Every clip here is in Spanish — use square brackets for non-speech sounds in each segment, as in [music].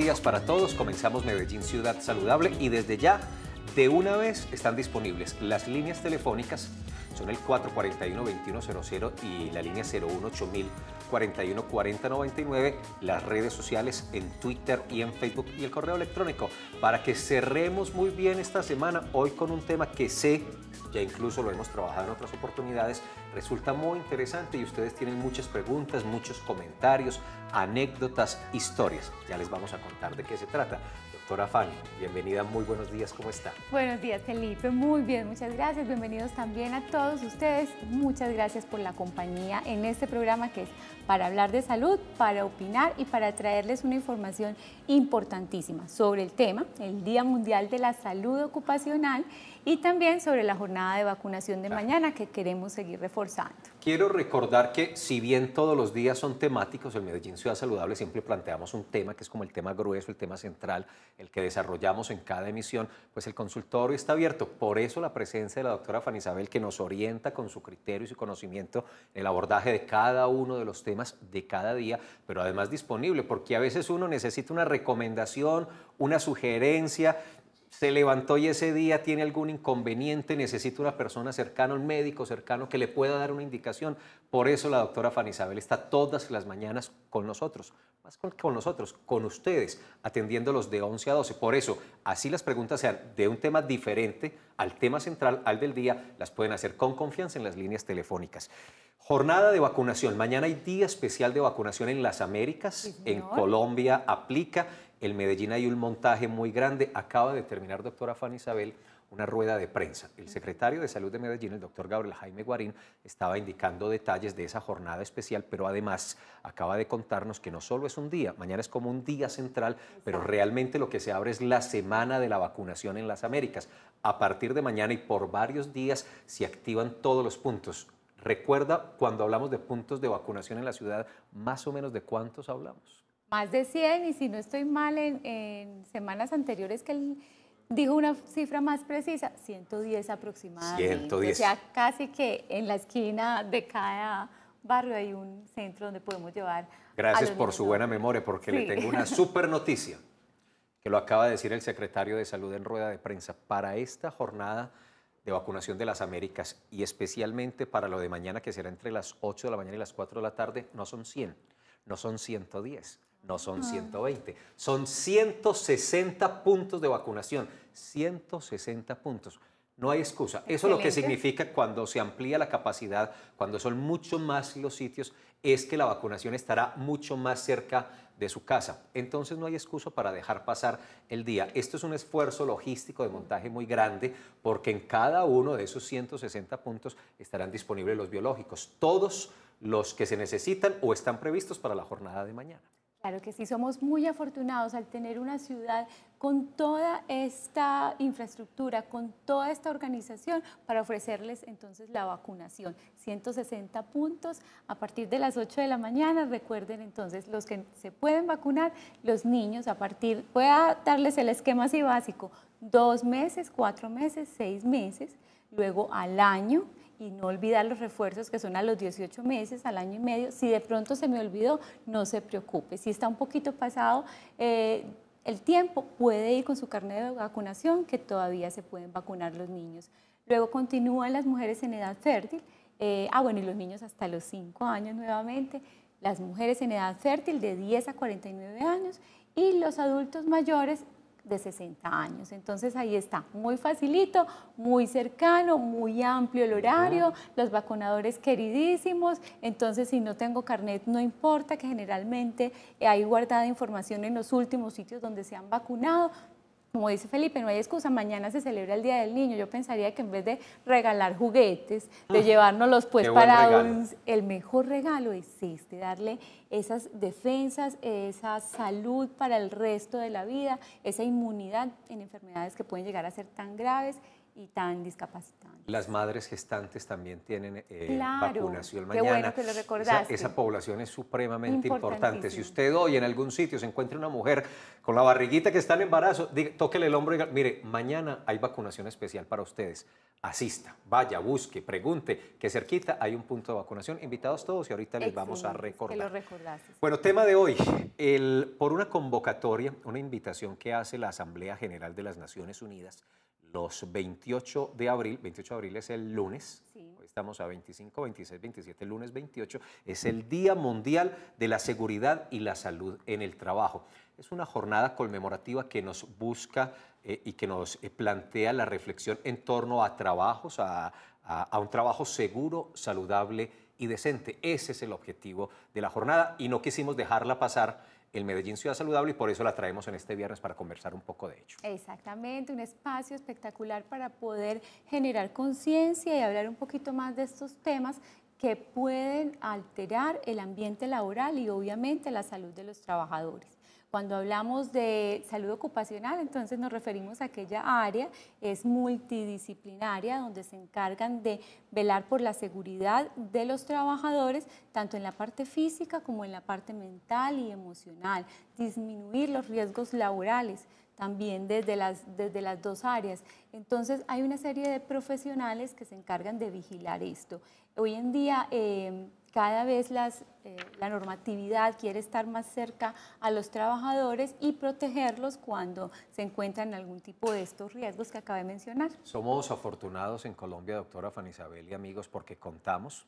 Días para todos. Comenzamos Medellín Ciudad Saludable y desde ya, de una vez, están disponibles las líneas telefónicas. Son el 441-2100 y la línea 018000 41 las redes sociales en Twitter y en Facebook y el correo electrónico. Para que cerremos muy bien esta semana hoy con un tema que sé, ya incluso lo hemos trabajado en otras oportunidades, resulta muy interesante y ustedes tienen muchas preguntas, muchos comentarios, anécdotas, historias. Ya les vamos a contar de qué se trata. Doctora Fanny, bienvenida, muy buenos días, ¿cómo está? Buenos días, Felipe, muy bien, muchas gracias. Bienvenidos también a todos ustedes. Muchas gracias por la compañía en este programa que es para hablar de salud, para opinar y para traerles una información importantísima sobre el tema, el Día Mundial de la Salud Ocupacional y también sobre la jornada de vacunación de mañana que queremos seguir reforzando. Quiero recordar que si bien todos los días son temáticos, en Medellín Ciudad Saludable siempre planteamos un tema que es como el tema grueso, el tema central, el que desarrollamos en cada emisión, pues el consultorio está abierto. Por eso la presencia de la doctora Fanny Isabel que nos orienta con su criterio y su conocimiento en el abordaje de cada uno de los temas de cada día, pero además disponible, porque a veces uno necesita una recomendación, una sugerencia se levantó y ese día tiene algún inconveniente, necesita una persona cercana, un médico cercano que le pueda dar una indicación. Por eso la doctora Fanny Isabel está todas las mañanas con nosotros, más con, nosotros, con ustedes, atendiéndolos de 11 a 12. Por eso, así las preguntas sean de un tema diferente al tema central, al del día, las pueden hacer con confianza en las líneas telefónicas. Jornada de vacunación. Mañana hay día especial de vacunación en las Américas. en Colombia aplica el Medellín hay un montaje muy grande. Acaba de terminar, doctora Fanny Isabel, una rueda de prensa. El secretario de Salud de Medellín, el doctor Gabriel Jaime Guarín, estaba indicando detalles de esa jornada especial, pero además acaba de contarnos que no solo es un día, mañana es como un día central, pero realmente lo que se abre es la semana de la vacunación en las Américas. A partir de mañana y por varios días se activan todos los puntos. Recuerda, cuando hablamos de puntos de vacunación en la ciudad, más o menos de cuántos hablamos más de 100 y si no estoy mal en, semanas anteriores que él dijo una cifra más precisa, 110 aproximadamente. 110. O sea, casi que en la esquina de cada barrio hay un centro donde podemos llevar. Gracias por su buena memoria, porque le tengo una [laughs] super noticia, que lo acaba de decir el secretario de Salud en rueda de prensa. Para esta jornada de vacunación de las Américas y especialmente para lo de mañana, que será entre las 8 de la mañana y las 4 de la tarde, no son 100, no son 110 no son 120, ah. son 160 puntos de vacunación, 160 puntos. No hay excusa. Eso es lo que significa cuando se amplía la capacidad, cuando son mucho más los sitios, es que la vacunación estará mucho más cerca de su casa. Entonces no hay excusa para dejar pasar el día. Esto es un esfuerzo logístico de montaje muy grande porque en cada uno de esos 160 puntos estarán disponibles los biológicos, todos los que se necesitan o están previstos para la jornada de mañana. Claro que sí, somos muy afortunados al tener una ciudad con toda esta infraestructura, con toda esta organización para ofrecerles entonces la vacunación. 160 puntos a partir de las 8 de la mañana. Recuerden entonces los que se pueden vacunar, los niños a partir, voy a darles el esquema así básico, dos meses, cuatro meses, seis meses, luego al año y no olvidar los refuerzos que son a los 18 meses, al año y medio. Si de pronto se me olvidó, no se preocupe. Si está un poquito pasado eh, el tiempo, puede ir con su carnet de vacunación, que todavía se pueden vacunar los niños. Luego continúan las mujeres en edad fértil. Eh, ah, bueno, y los niños hasta los 5 años nuevamente. Las mujeres en edad fértil de 10 a 49 años y los adultos mayores de 60 años. Entonces ahí está, muy facilito, muy cercano, muy amplio el horario, los vacunadores queridísimos. Entonces si no tengo carnet no importa que generalmente hay guardada información en los últimos sitios donde se han vacunado, como dice Felipe, no hay excusa, mañana se celebra el Día del Niño. Yo pensaría que en vez de regalar juguetes, de ah, llevárnoslos pues para un, el mejor regalo es este, darle esas defensas, esa salud para el resto de la vida, esa inmunidad en enfermedades que pueden llegar a ser tan graves y tan discapacitantes. Las madres gestantes también tienen eh, vacunación mañana. Qué bueno que lo recordaste. Esa, población es supremamente importante. Si usted hoy en algún sitio se encuentra una mujer con la barriguita que está en embarazo, diga, tóquele el hombro y diga, mire, mañana hay vacunación especial para ustedes. Asista, vaya, busque, pregunte, que cerquita hay un punto de vacunación. Invitados todos y ahorita les vamos a recordar. Que lo recordaste. Bueno, tema de hoy, el, por una convocatoria, una invitación que hace la Asamblea General de las Naciones Unidas los 28 de abril, 28 de abril es el lunes, hoy estamos a 25, 26, 27, lunes 28, es el Día Mundial de la Seguridad y la Salud en el Trabajo. Es una jornada conmemorativa que nos busca eh, y que nos eh, plantea la reflexión en torno a trabajos, a un trabajo seguro, saludable y decente. Ese es el objetivo de la jornada y no quisimos dejarla pasar el Medellín Ciudad Saludable y por eso la traemos en este viernes para conversar un poco de ello. Exactamente, un espacio espectacular para poder generar conciencia y hablar un poquito más de estos temas que pueden alterar el ambiente laboral y obviamente la salud de los trabajadores. Cuando hablamos de salud ocupacional, entonces nos referimos a aquella área, es multidisciplinaria, donde se encargan de velar por la seguridad de los trabajadores, tanto en la parte física como en la parte mental y emocional, disminuir los riesgos laborales también desde las, desde las dos áreas. Entonces hay una serie de profesionales que se encargan de vigilar esto. Hoy en día eh, cada vez eh, la normatividad quiere estar más cerca a los trabajadores y protegerlos cuando se encuentran en algún tipo de estos riesgos que acabé de mencionar. Somos afortunados en Colombia, doctora Fanny Isabel y amigos, porque contamos,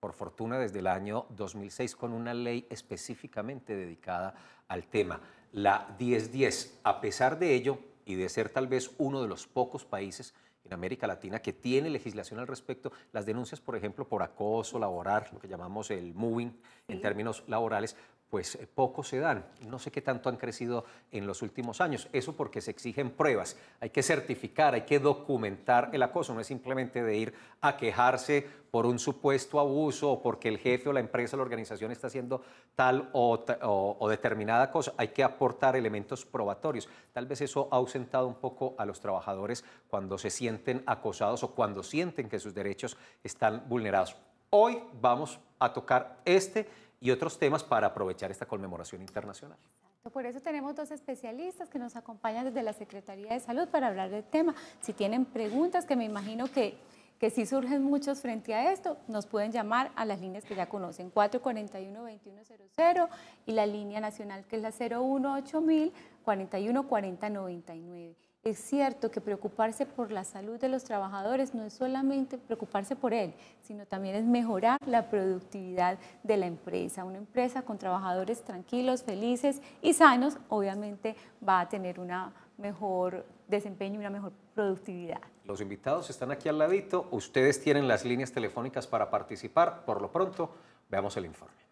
por fortuna, desde el año 2006 con una ley específicamente dedicada al tema, la 1010. A pesar de ello, y de ser tal vez uno de los pocos países en América Latina que tiene legislación al respecto. Las denuncias, por ejemplo, por acoso laboral, lo que llamamos el moving en términos laborales, pues eh, poco se dan. No sé qué tanto han crecido en los últimos años. Eso porque se exigen pruebas. Hay que certificar, hay que documentar el acoso. No es simplemente de ir a quejarse por un supuesto abuso o porque el jefe o la empresa o la organización está haciendo tal o, determinada cosa. Hay que aportar elementos probatorios. Tal vez eso ha ausentado un poco a los trabajadores cuando se sienten acosados o cuando sienten que sus derechos están vulnerados. Hoy vamos a tocar este y otros temas para aprovechar esta conmemoración internacional. Por eso tenemos dos especialistas que nos acompañan desde la Secretaría de Salud para hablar del tema. Si tienen preguntas, que me imagino que, que sí surgen muchos frente a esto, nos pueden llamar a las líneas que ya conocen, 441-2100 y la línea nacional que es la 018 41 40 99. Es cierto que preocuparse por la salud de los trabajadores no es solamente preocuparse por él, sino también es mejorar la productividad de la empresa. Una empresa con trabajadores tranquilos, felices y sanos, obviamente va a tener un mejor desempeño y una mejor productividad. Los invitados están aquí al ladito, ustedes tienen las líneas telefónicas para participar. Por lo pronto, veamos el informe.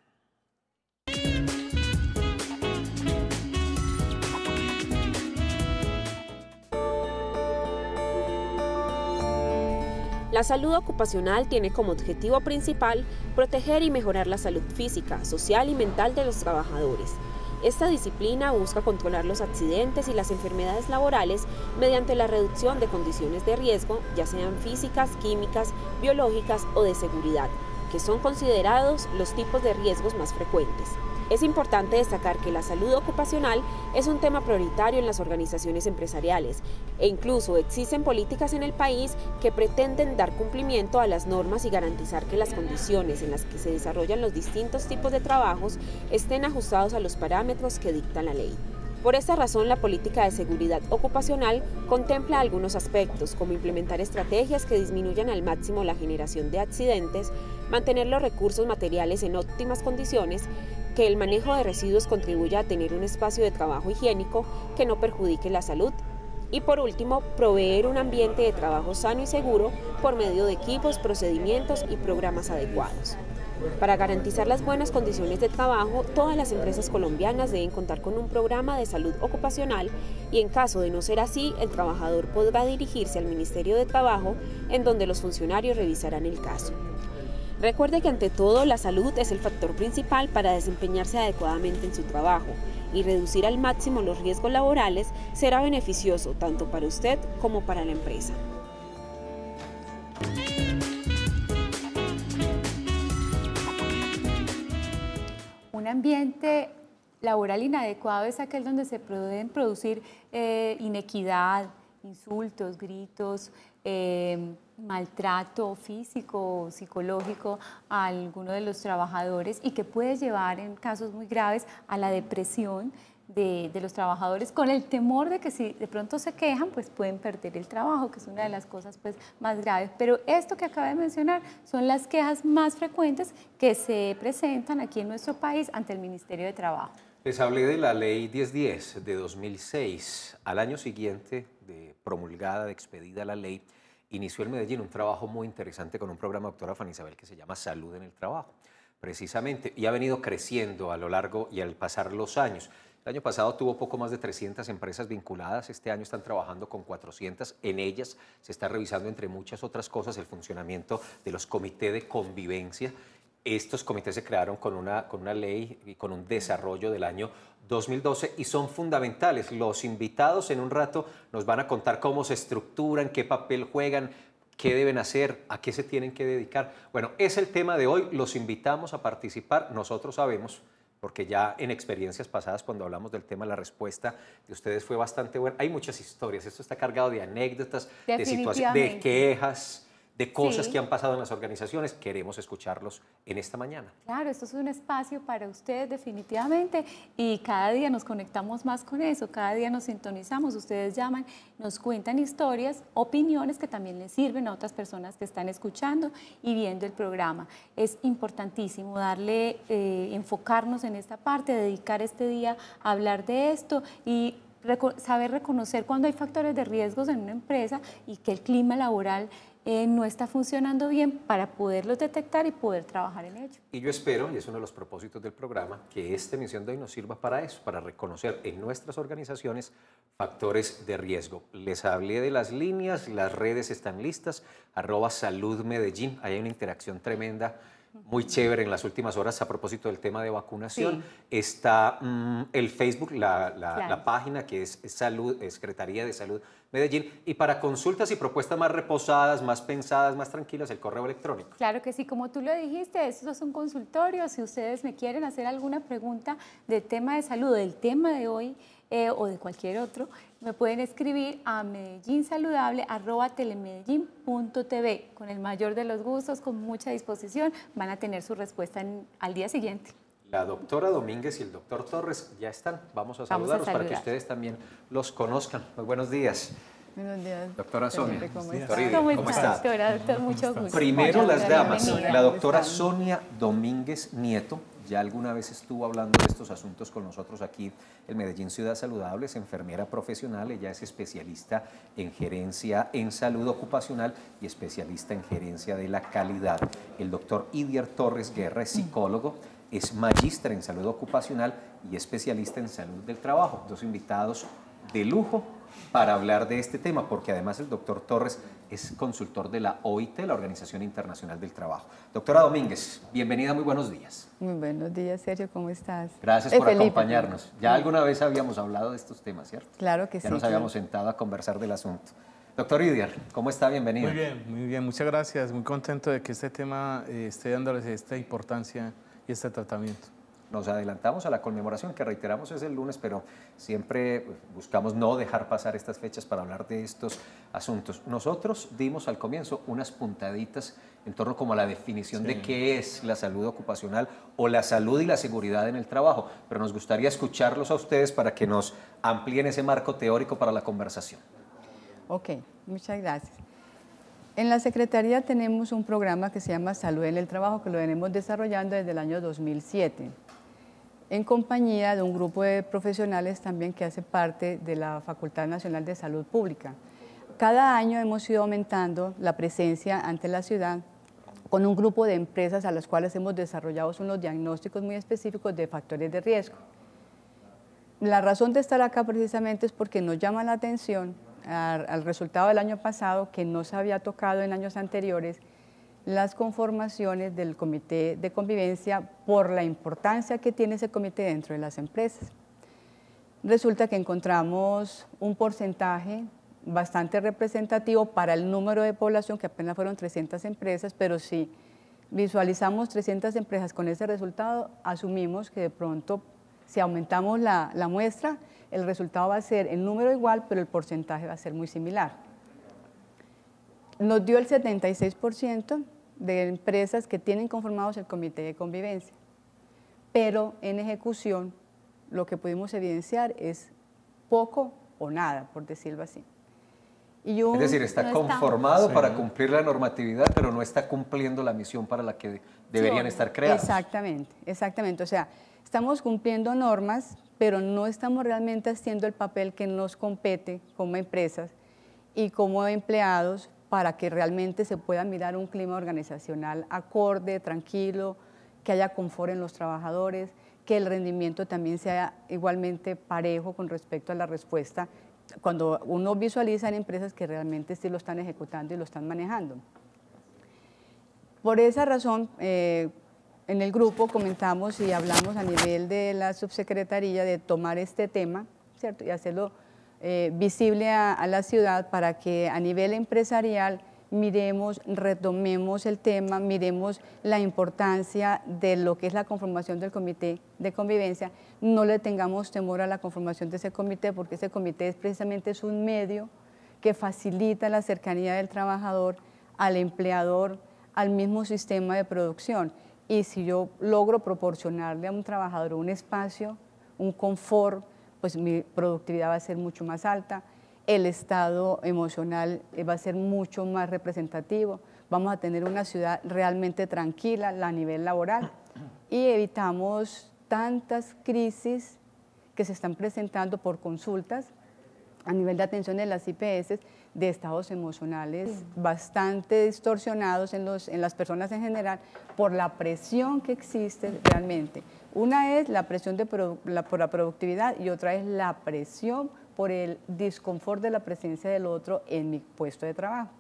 La salud ocupacional tiene como objetivo principal proteger y mejorar la salud física, social y mental de los trabajadores. Esta disciplina busca controlar los accidentes y las enfermedades laborales mediante la reducción de condiciones de riesgo, ya sean físicas, químicas, biológicas o de seguridad, que son considerados los tipos de riesgos más frecuentes. Es importante destacar que la salud ocupacional es un tema prioritario en las organizaciones empresariales e incluso existen políticas en el país que pretenden dar cumplimiento a las normas y garantizar que las condiciones en las que se desarrollan los distintos tipos de trabajos estén ajustados a los parámetros que dicta la ley. Por esta razón, la política de seguridad ocupacional contempla algunos aspectos, como implementar estrategias que disminuyan al máximo la generación de accidentes, mantener los recursos materiales en óptimas condiciones, que el manejo de residuos contribuya a tener un espacio de trabajo higiénico que no perjudique la salud y por último, proveer un ambiente de trabajo sano y seguro por medio de equipos, procedimientos y programas adecuados. Para garantizar las buenas condiciones de trabajo, todas las empresas colombianas deben contar con un programa de salud ocupacional y en caso de no ser así, el trabajador podrá dirigirse al Ministerio de Trabajo en donde los funcionarios revisarán el caso. Recuerde que ante todo la salud es el factor principal para desempeñarse adecuadamente en su trabajo y reducir al máximo los riesgos laborales será beneficioso tanto para usted como para la empresa. Un ambiente laboral inadecuado es aquel donde se pueden producir eh, inequidad, insultos, gritos, eh, maltrato físico o psicológico a alguno de los trabajadores y que puede llevar en casos muy graves a la depresión de, los trabajadores con el temor de que si de pronto se quejan, pues pueden perder el trabajo, que es una de las cosas pues, más graves. Pero esto que acaba de mencionar son las quejas más frecuentes que se presentan aquí en nuestro país ante el Ministerio de Trabajo. Les hablé de la ley 1010 de 2006. Al año siguiente de promulgada, de expedida la ley, inició el Medellín un trabajo muy interesante con un programa, doctora Fanny Isabel, que se llama Salud en el Trabajo, precisamente, y ha venido creciendo a lo largo y al pasar los años. El año pasado tuvo poco más de 300 empresas vinculadas, este año están trabajando con 400, en ellas se está revisando entre muchas otras cosas el funcionamiento de los comités de convivencia. Estos comités se crearon con una, con una ley y con un desarrollo del año 2012 y son fundamentales. Los invitados en un rato nos van a contar cómo se estructuran, qué papel juegan, qué deben hacer, a qué se tienen que dedicar. Bueno, es el tema de hoy, los invitamos a participar, nosotros sabemos porque ya en experiencias pasadas cuando hablamos del tema la respuesta de ustedes fue bastante buena. Hay muchas historias, esto está cargado de anécdotas, de situaciones, de quejas, de cosas que han pasado en las organizaciones. Queremos escucharlos en esta mañana. Claro, esto es un espacio para ustedes definitivamente y cada día nos conectamos más con eso, cada día nos sintonizamos, ustedes llaman, nos cuentan historias, opiniones que también les sirven a otras personas que están escuchando y viendo el programa. Es importantísimo darle, eh, enfocarnos en esta parte, dedicar este día a hablar de esto y saber reconocer cuando hay factores de riesgos en una empresa y que el clima laboral eh, no está funcionando bien para poderlos detectar y poder trabajar en ello. Y yo espero, y es uno de los propósitos del programa, que esta emisión de hoy nos sirva para eso, para reconocer en nuestras organizaciones factores de riesgo. Les hablé de las líneas, las redes están listas, arroba salud Medellín, hay una interacción tremenda muy chévere en las últimas horas a propósito del tema de vacunación. Está mm, el Facebook, la, página que es Salud, Secretaría de Salud Medellín. Y para consultas y propuestas más reposadas, más pensadas, más tranquilas, el correo electrónico. Claro que sí, como tú lo dijiste, esto es un consultorio. Si ustedes me quieren hacer alguna pregunta del tema de salud, del tema de hoy, eh, o de cualquier otro, me pueden escribir a medellinsaludable.telemedellín.tv. Con el mayor de los gustos, con mucha disposición, van a tener su respuesta al día siguiente. La doctora Domínguez y el doctor Torres ya están. Vamos a saludarlos para que ustedes también los conozcan. Muy buenos días. Buenos días. Doctora Sonia. ¿Cómo, está? Doctora, doctor, mucho gusto. Primero las damas. La doctora Sonia Domínguez Nieto ya alguna vez estuvo hablando de estos asuntos con nosotros aquí en Medellín Ciudad Saludable, es enfermera profesional, ella es especialista en gerencia en salud ocupacional y especialista en gerencia de la calidad. El doctor Idier Torres Guerra es psicólogo, es magíster en salud ocupacional y especialista en salud del trabajo. Dos invitados de lujo para hablar de este tema, porque además el doctor Torres es consultor de la OIT, la Organización Internacional del Trabajo. Doctora Domínguez, bienvenida, muy buenos días. Muy buenos días, Sergio, ¿cómo estás? Gracias por acompañarnos. Ya alguna vez habíamos hablado de estos temas, ¿cierto? Claro que sí. Ya nos habíamos sentado a conversar del asunto. Doctor Idiar, ¿cómo está? Bienvenido. Muy bien, muy bien, muchas gracias. Muy contento de que este tema eh, esté dándoles esta importancia y este tratamiento nos adelantamos a la conmemoración, que reiteramos es el lunes, pero siempre buscamos no dejar pasar estas fechas para hablar de estos asuntos. Nosotros dimos al comienzo unas puntaditas en torno como a la definición de qué es la salud ocupacional o la salud y la seguridad en el trabajo, pero nos gustaría escucharlos a ustedes para que nos amplíen ese marco teórico para la conversación. Ok, muchas gracias. En la Secretaría tenemos un programa que se llama Salud en el Trabajo, que lo venimos desarrollando desde el año 2007 en compañía de un grupo de profesionales también que hace parte de la Facultad Nacional de Salud Pública. Cada año hemos ido aumentando la presencia ante la ciudad con un grupo de empresas a las cuales hemos desarrollado unos diagnósticos muy específicos de factores de riesgo. La razón de estar acá precisamente es porque nos llama la atención al resultado del año pasado que no se había tocado en años anteriores las conformaciones del comité de convivencia por la importancia que tiene ese comité dentro de las empresas. Resulta que encontramos un porcentaje bastante representativo para el número de población, que apenas fueron 300 empresas, pero sí visualizamos 300 empresas con ese resultado, asumimos que de pronto si aumentamos la muestra, el resultado va a ser el número igual, pero el porcentaje va a ser muy similar. Nos dio el 76% de empresas que tienen conformados el comité de convivencia, pero en ejecución lo que pudimos evidenciar es poco o nada, por decirlo así. Y es decir, está conformado para cumplir la normatividad, pero no está cumpliendo la misión para la que deberían estar creados. Exactamente, exactamente. O sea, estamos cumpliendo normas, pero no estamos realmente haciendo el papel que nos compete como empresas y como empleados para que realmente se pueda mirar un clima organizacional acorde, tranquilo, que haya confort en los trabajadores, que el rendimiento también sea igualmente parejo con respecto a la respuesta cuando uno visualiza en empresas que realmente sí lo están ejecutando y lo están manejando. Por esa razón, eh, en el grupo comentamos y hablamos a nivel de la subsecretaría de tomar este tema, ¿cierto? Y hacerlo eh, visible a, la ciudad para que a nivel empresarial miremos, retomemos el tema, miremos la importancia de lo que es la conformación del comité de convivencia, no le tengamos temor a la conformación de ese comité, porque ese comité es precisamente es un medio que facilita la cercanía del trabajador al empleador, al mismo sistema de producción. Y si yo logro proporcionarle a un trabajador un espacio, un confort, pues mi productividad va a ser mucho más alta, el estado emocional eh, va a ser mucho más representativo, vamos a tener una ciudad realmente tranquila a nivel laboral y evitamos tantas crisis que se están presentando por consultas a nivel de atención de las IPS de estados emocionales bastante distorsionados en, los, en las personas en general por la presión que existe realmente. Una es la presión de por la productividad y otra es la presión por el disconfort de la presencia del otro en mi puesto de trabajo.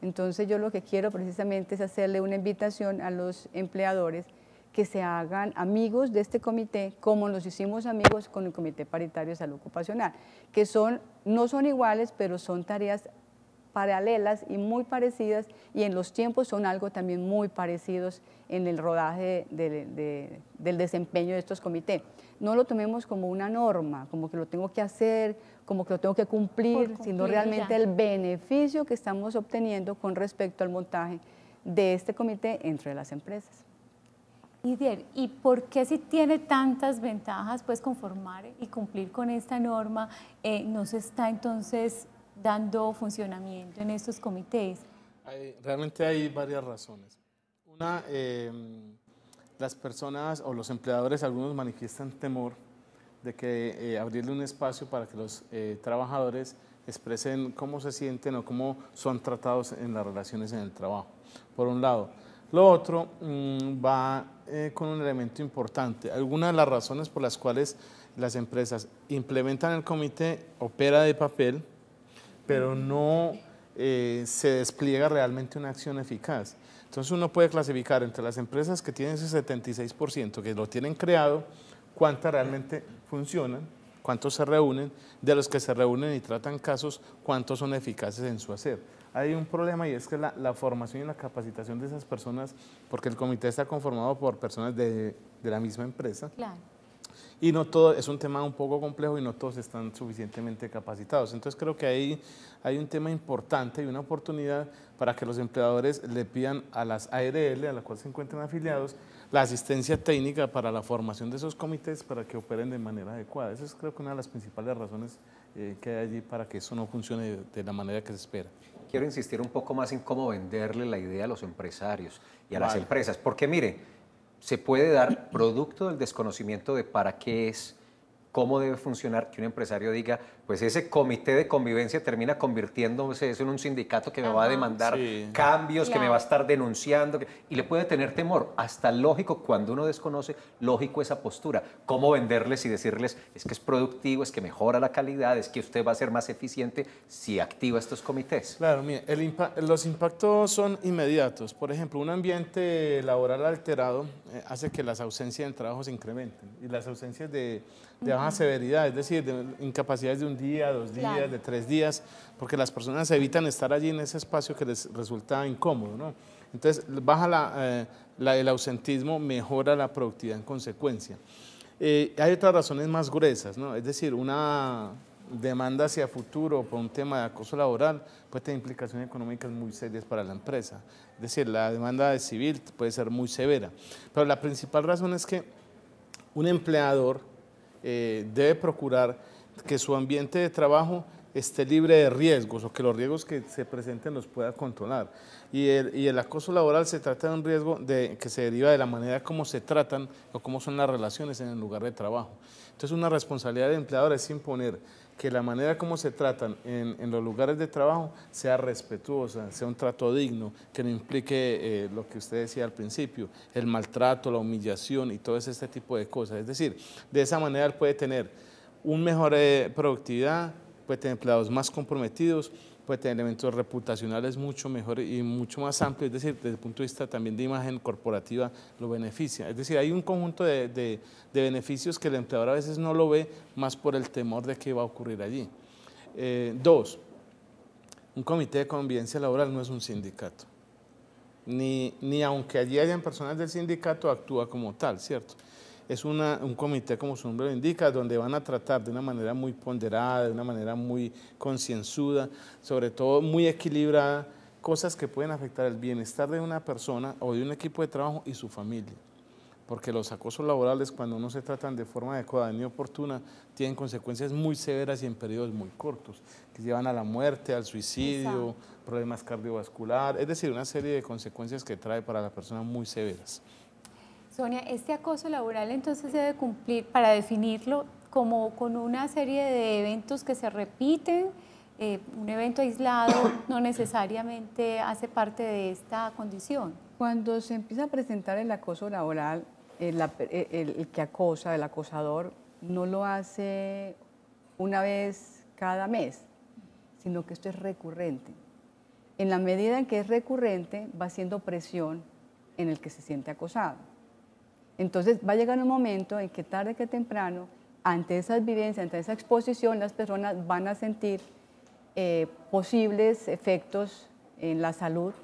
Entonces yo lo que quiero precisamente es hacerle una invitación a los empleadores que se hagan amigos de este comité, como nos hicimos amigos con el Comité Paritario de Salud Ocupacional, que son, no son iguales, pero son tareas paralelas y muy parecidas y en los tiempos son algo también muy parecidos en el rodaje del desempeño de estos comités. No lo tomemos como una norma, como que lo tengo que hacer, como que lo tengo que cumplir, sino realmente el beneficio que estamos obteniendo con respecto al montaje de este comité entre las empresas. ¿Y por qué si tiene tantas ventajas, pues conformar y cumplir con esta norma, eh, no se está entonces dando funcionamiento en estos comités? realmente hay varias razones. Una, em, las personas o los empleadores, algunos manifiestan temor de que eh, abrirle un espacio para que los eh, trabajadores expresen cómo se sienten o cómo son tratados en las relaciones en el trabajo, por un lado. Lo otro mm, va eh, con un elemento importante. Algunas de las razones por las cuales las empresas implementan el comité opera de papel, pero no se despliega realmente una acción eficaz. Entonces uno puede clasificar entre las empresas que tienen ese 76%, que lo tienen creado, cuántas realmente funcionan, cuántos se reúnen, de los que se reúnen y tratan casos, cuántos son eficaces en su hacer. Hay un problema y es que la, formación y la capacitación de esas personas, porque el comité está conformado por personas de, de la misma empresa, claro. y no todo, es un tema un poco complejo y no todos están suficientemente capacitados. Entonces creo que ahí hay un tema importante y una oportunidad para que los empleadores le pidan a las ARL, a las cuales se encuentran afiliados, la asistencia técnica para la formación de esos comités para que operen de manera adecuada. Esa es creo que una de las principales razones eh, que hay allí para que eso no funcione de, la manera que se espera. Quiero insistir un poco más en cómo venderle la idea a los empresarios y a las empresas, porque mire, se puede dar producto del desconocimiento de para qué es cómo debe funcionar que un empresario diga, pues ese comité de convivencia termina convirtiéndose en un sindicato que me va a demandar cambios, que me va a estar denunciando, y le puede tener temor. Hasta lógico, cuando uno desconoce, lógico esa postura. Cómo venderles y decirles, es que es productivo, es que mejora la calidad, es que usted va a ser más eficiente si activa estos comités. Claro, mire, los impactos son inmediatos. Por ejemplo, un ambiente laboral alterado eh, hace que las ausencias de trabajo se incrementen y las ausencias de de baja severidad, es decir, de incapacidades de un día, dos días, de tres días, porque las personas evitan estar allí en ese espacio que les resulta incómodo, ¿no? Entonces, baja eh, el ausentismo, mejora la productividad en consecuencia. Eh, hay otras razones más gruesas, ¿no? es decir, una demanda hacia futuro por un tema de acoso laboral puede tener implicaciones económicas muy serias para la empresa. Es decir, la demanda de civil puede ser muy severa. Pero la principal razón es que un empleador eh, debe procurar que su ambiente de trabajo esté libre de riesgos o que los riesgos que se presenten los pueda controlar. Y el, y el, acoso laboral se trata de un riesgo de, que se deriva de la manera como se tratan o cómo son las relaciones en el lugar de trabajo. Entonces una responsabilidad del empleador es imponer que la manera como se tratan en, los lugares de trabajo sea respetuosa, sea un trato digno, que no implique eh, lo que usted decía al principio, el maltrato, la humillación y todo este tipo de cosas. Es decir, de esa manera él puede tener un mejor eh, productividad, puede tener empleados más comprometidos, puede tener elementos reputacionales mucho mejor y mucho más amplios, es decir, desde el punto de vista también de imagen corporativa lo beneficia. Es decir, hay un conjunto de, de, beneficios que el empleador a veces no lo ve más por el temor de qué va a ocurrir allí. Eh, dos, un comité de convivencia laboral no es un sindicato, ni, ni aunque allí hayan personas del sindicato actúa como tal, ¿cierto? Es un comité, como su nombre lo indica, donde van a tratar de una manera muy ponderada, de una manera muy concienzuda, sobre todo muy equilibrada, cosas que pueden afectar el bienestar de una persona o de un equipo de trabajo y su familia. Porque los acosos laborales, cuando no se tratan de forma adecuada ni oportuna, tienen consecuencias muy severas y en periodos muy cortos, que llevan a la muerte, al suicidio, problemas cardiovasculares, es decir, una serie de consecuencias que trae para la persona muy severas. Sonia, este acoso laboral entonces debe cumplir, para definirlo, como con una serie de eventos que se repiten, eh, un evento aislado [coughs] no necesariamente hace parte de esta condición. Cuando se empieza a presentar el acoso laboral, el, el que acosa, el acosador, no lo hace una vez cada mes, sino que esto es recurrente. En la medida en que es recurrente, va haciendo presión en el que se siente acosado. Entonces va a llegar un momento en que tarde que temprano, ante esas vivencias, ante esa exposición, las personas van a sentir eh, posibles efectos en la salud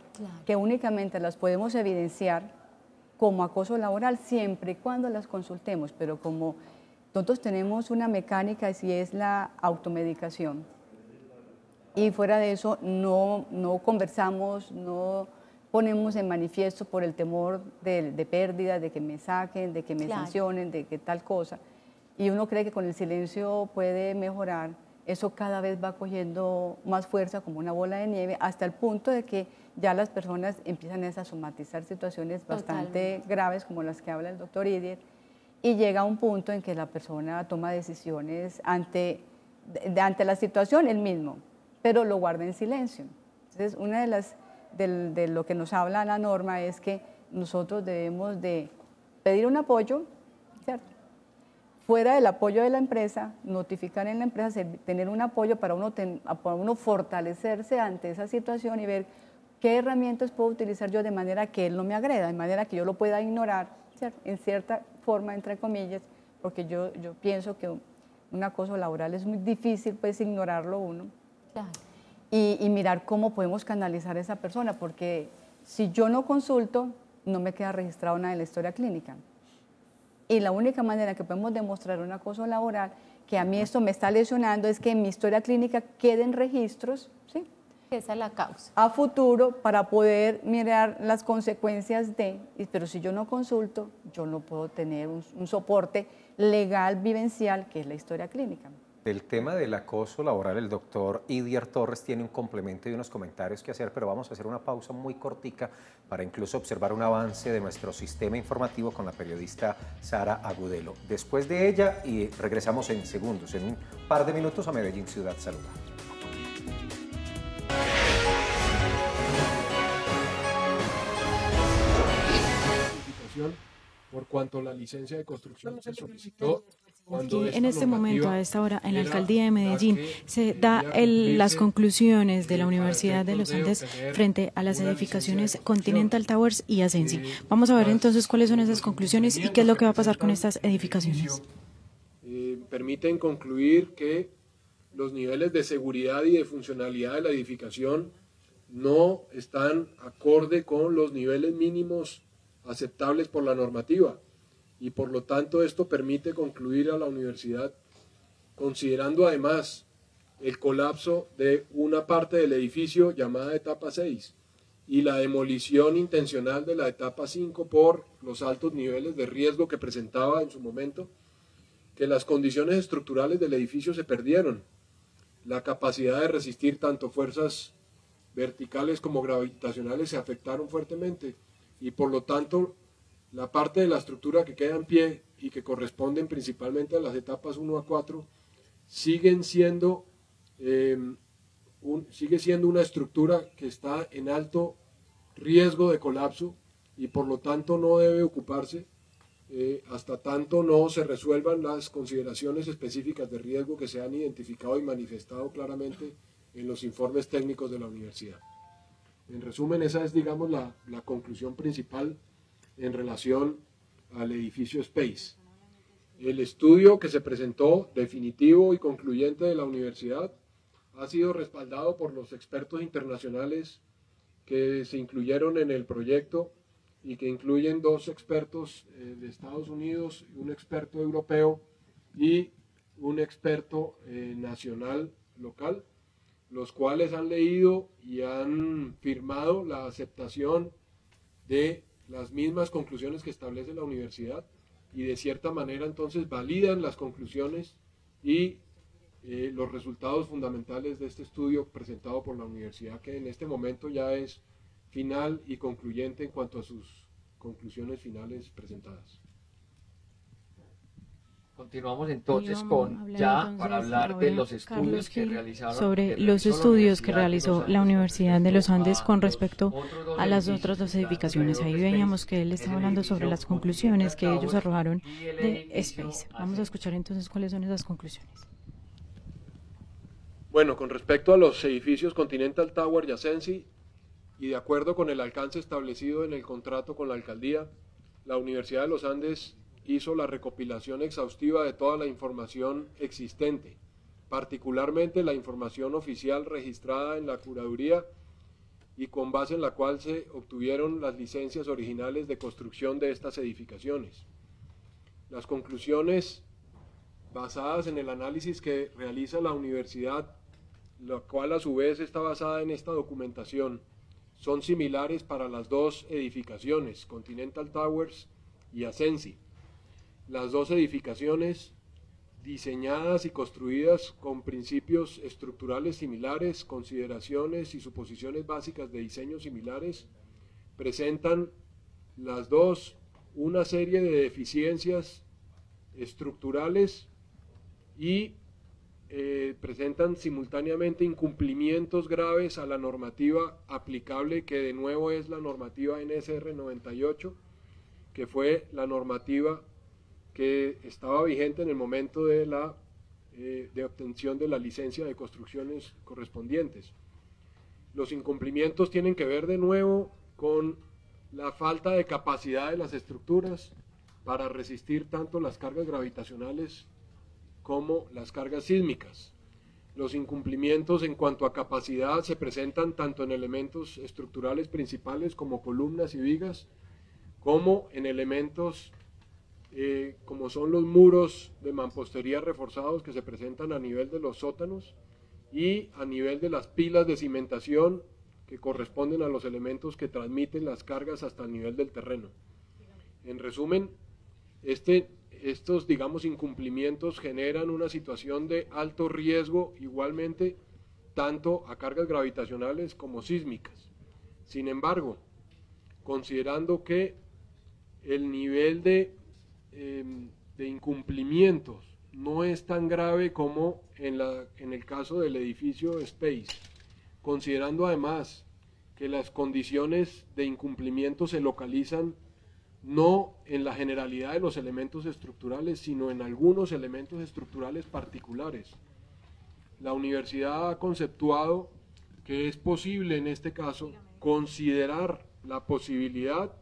que únicamente las podemos evidenciar como acoso laboral siempre y cuando las consultemos, pero como nosotros tenemos una mecánica y es la automedicación. Y fuera de eso no, no conversamos, no ponemos en manifiesto por el temor de, pérdida, de que me saquen, de que me sancionen, de que tal cosa. Y uno cree que con el silencio puede mejorar. Eso cada vez va cogiendo más fuerza como una bola de nieve hasta el punto de que ya las personas empiezan a somatizar situaciones bastante graves como las que habla el doctor Idier y llega a un punto en que la persona toma decisiones ante, ante la situación él mismo, pero lo guarda en silencio. Entonces, una de las de lo que nos habla la norma es que nosotros debemos de pedir un apoyo. Fuera del apoyo de la empresa, notificar en la empresa, tener un apoyo para uno, para uno fortalecerse ante esa situación y ver qué herramientas puedo utilizar yo de manera que él no me agreda, de manera que yo lo pueda ignorar, en cierta forma, entre comillas, porque yo, yo pienso que un acoso laboral es muy difícil pues ignorarlo uno. Y, mirar cómo podemos canalizar a esa persona, porque si yo no consulto, no me queda registrado nada en la historia clínica. Y la única manera que podemos demostrar un acoso laboral, que a mí esto me está lesionando, es que en mi historia clínica queden registros, ¿sí? Esa es la causa. A futuro para poder mirar las consecuencias de, pero si yo no consulto, yo no puedo tener un soporte legal vivencial que es la historia clínica. Del tema del acoso laboral, el doctor Idier Torres tiene un complemento y unos comentarios que hacer, pero vamos a hacer una pausa muy cortica para incluso observar un avance de nuestro sistema informativo con la periodista Sara Agudelo. Después de ella y regresamos en segundos, en un par de minutos a Medellín Ciudad Saludable. por cuanto la licencia de construcción se solicitó en este momento, a esta hora, en la alcaldía de Medellín, se da las conclusiones de la Universidad de los Andes frente a las edificaciones Continental Towers y Ascensi. Vamos a ver entonces cuáles son esas conclusiones y qué es lo que va a pasar con estas edificaciones. Eh, permiten concluir que los niveles de seguridad y de funcionalidad de la edificación no están acorde con los niveles mínimos aceptables por la normativa y por lo tanto esto permite concluir a la universidad considerando además el colapso de una parte del edificio llamada etapa 6 y la demolición intencional de la etapa 5 por los altos niveles de riesgo que presentaba en su momento, que las condiciones estructurales del edificio se perdieron, la capacidad de resistir tanto fuerzas verticales como gravitacionales se afectaron fuertemente y por lo tanto la parte de la estructura que queda en pie y que corresponden principalmente a las etapas 1 a 4 siguen siendo, em, sigue siendo una estructura que está en alto riesgo de colapso y por lo tanto no debe ocuparse eh, hasta tanto no se resuelvan las consideraciones específicas de riesgo que se han identificado y manifestado claramente en los informes técnicos de la universidad. En resumen, esa es, digamos, la, la conclusión principal en relación al edificio Space. El estudio que se presentó, definitivo y concluyente de la universidad, ha sido respaldado por los expertos internacionales que se incluyeron en el proyecto y que incluyen dos expertos eh, de Estados Unidos, un experto europeo y un experto eh, nacional local, los cuales han leído y han firmado la aceptación de las mismas conclusiones que establece la universidad y de cierta manera entonces validan las conclusiones y eh, los resultados fundamentales de este estudio presentado por la universidad que en este momento ya es final y concluyente en cuanto a sus conclusiones finales presentadas. Continuamos entonces con ya para hablar de los estudios que realizaron sobre los estudios que realizó la Universidad de los Andes con respecto a las otras dos edificaciones. Ahí veíamos que él estaba hablando sobre las conclusiones que ellos arrojaron de Space. Vamos a escuchar entonces cuáles son esas conclusiones. Bueno, con respecto a los edificios Continental Tower y Ascensi, y de acuerdo con el alcance establecido en el contrato con la alcaldía, la Universidad de los Andes hizo la recopilación exhaustiva de toda la información existente, particularmente la información oficial registrada en la curaduría y con base en la cual se obtuvieron las licencias originales de construcción de estas edificaciones. Las conclusiones basadas en el análisis que realiza la universidad, la cual a su vez está basada en esta documentación, son similares para las dos edificaciones, Continental Towers y Ascensi las dos edificaciones diseñadas y construidas con principios estructurales similares, consideraciones y suposiciones básicas de diseño similares, presentan las dos una serie de deficiencias estructurales y eh, presentan simultáneamente incumplimientos graves a la normativa aplicable, que de nuevo es la normativa NSR 98, que fue la normativa que estaba vigente en el momento de la eh, de obtención de la licencia de construcciones correspondientes. Los incumplimientos tienen que ver de nuevo con la falta de capacidad de las estructuras para resistir tanto las cargas gravitacionales como las cargas sísmicas. Los incumplimientos en cuanto a capacidad se presentan tanto en elementos estructurales principales como columnas y vigas, como en elementos eh, como son los muros de mampostería reforzados que se presentan a nivel de los sótanos y a nivel de las pilas de cimentación que corresponden a los elementos que transmiten las cargas hasta el nivel del terreno. En resumen, este, estos, digamos, incumplimientos generan una situación de alto riesgo igualmente tanto a cargas gravitacionales como sísmicas. Sin embargo, considerando que el nivel de Em, de incumplimientos no es tan grave como en, la, en el caso del edificio Space, considerando además que las condiciones de incumplimiento se localizan no en la generalidad de los elementos estructurales, sino en algunos elementos estructurales particulares. La universidad ha conceptuado que es posible en este caso considerar la posibilidad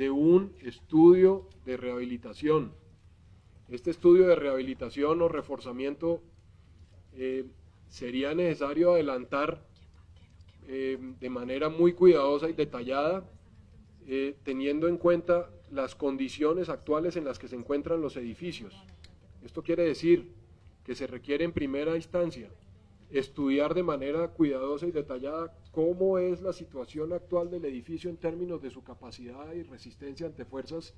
de un estudio de rehabilitación. Este estudio de rehabilitación o reforzamiento eh, sería necesario adelantar eh, de manera muy cuidadosa y detallada, eh, teniendo en cuenta las condiciones actuales en las que se encuentran los edificios. Esto quiere decir que se requiere en primera instancia estudiar de manera cuidadosa y detallada cómo es la situación actual del edificio en términos de su capacidad y resistencia ante fuerzas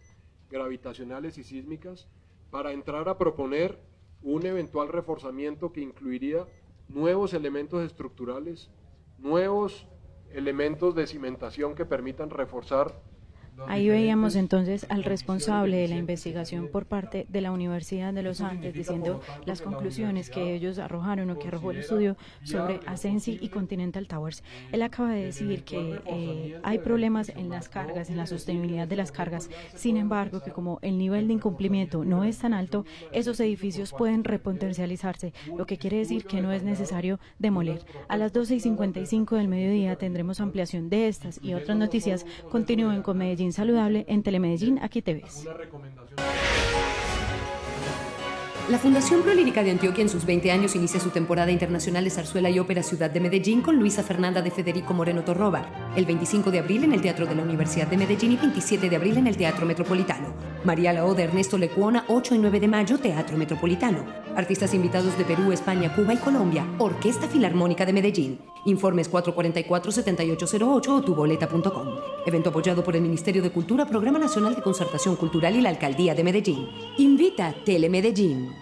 gravitacionales y sísmicas, para entrar a proponer un eventual reforzamiento que incluiría nuevos elementos estructurales, nuevos elementos de cimentación que permitan reforzar Ahí veíamos entonces al responsable de la investigación por parte de la Universidad de los Andes diciendo las conclusiones que ellos arrojaron o que arrojó el estudio sobre Asensi y Continental Towers. Él acaba de decir que eh, hay problemas en las cargas, en la sostenibilidad de las cargas. Sin embargo, que como el nivel de incumplimiento no es tan alto, esos edificios pueden repotencializarse, lo que quiere decir que no es necesario demoler. A las 12 y 55 del mediodía tendremos ampliación de estas y otras noticias. Continúen con Medellín Saludable en Telemedellín, aquí te ves. La Fundación Prolírica de Antioquia en sus 20 años inicia su temporada internacional de zarzuela y ópera Ciudad de Medellín con Luisa Fernanda de Federico Moreno Torroba, el 25 de abril en el Teatro de la Universidad de Medellín y 27 de abril en el Teatro Metropolitano. María Lao de Ernesto Lecuona, 8 y 9 de mayo, Teatro Metropolitano. Artistas invitados de Perú, España, Cuba y Colombia, Orquesta Filarmónica de Medellín. Informes 444-7808 o tuboleta.com. Evento apoyado por el Ministerio de Cultura, Programa Nacional de Concertación Cultural y la Alcaldía de Medellín. Invita Telemedellín.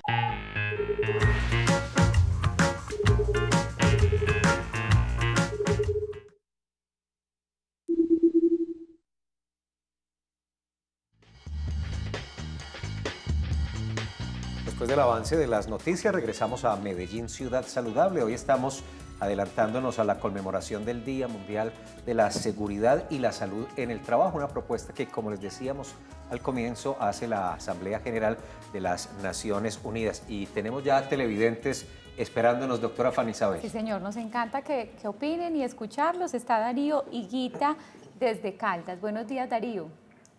Después del avance de las noticias, regresamos a Medellín Ciudad Saludable. Hoy estamos adelantándonos a la conmemoración del Día Mundial de la Seguridad y la Salud en el Trabajo, una propuesta que, como les decíamos al comienzo, hace la Asamblea General de las Naciones Unidas. Y tenemos ya televidentes esperándonos, doctora Fanny Isabel. Sí, señor, nos encanta que, opinen y escucharlos. Está Darío Higuita desde Caldas. Buenos días, Darío.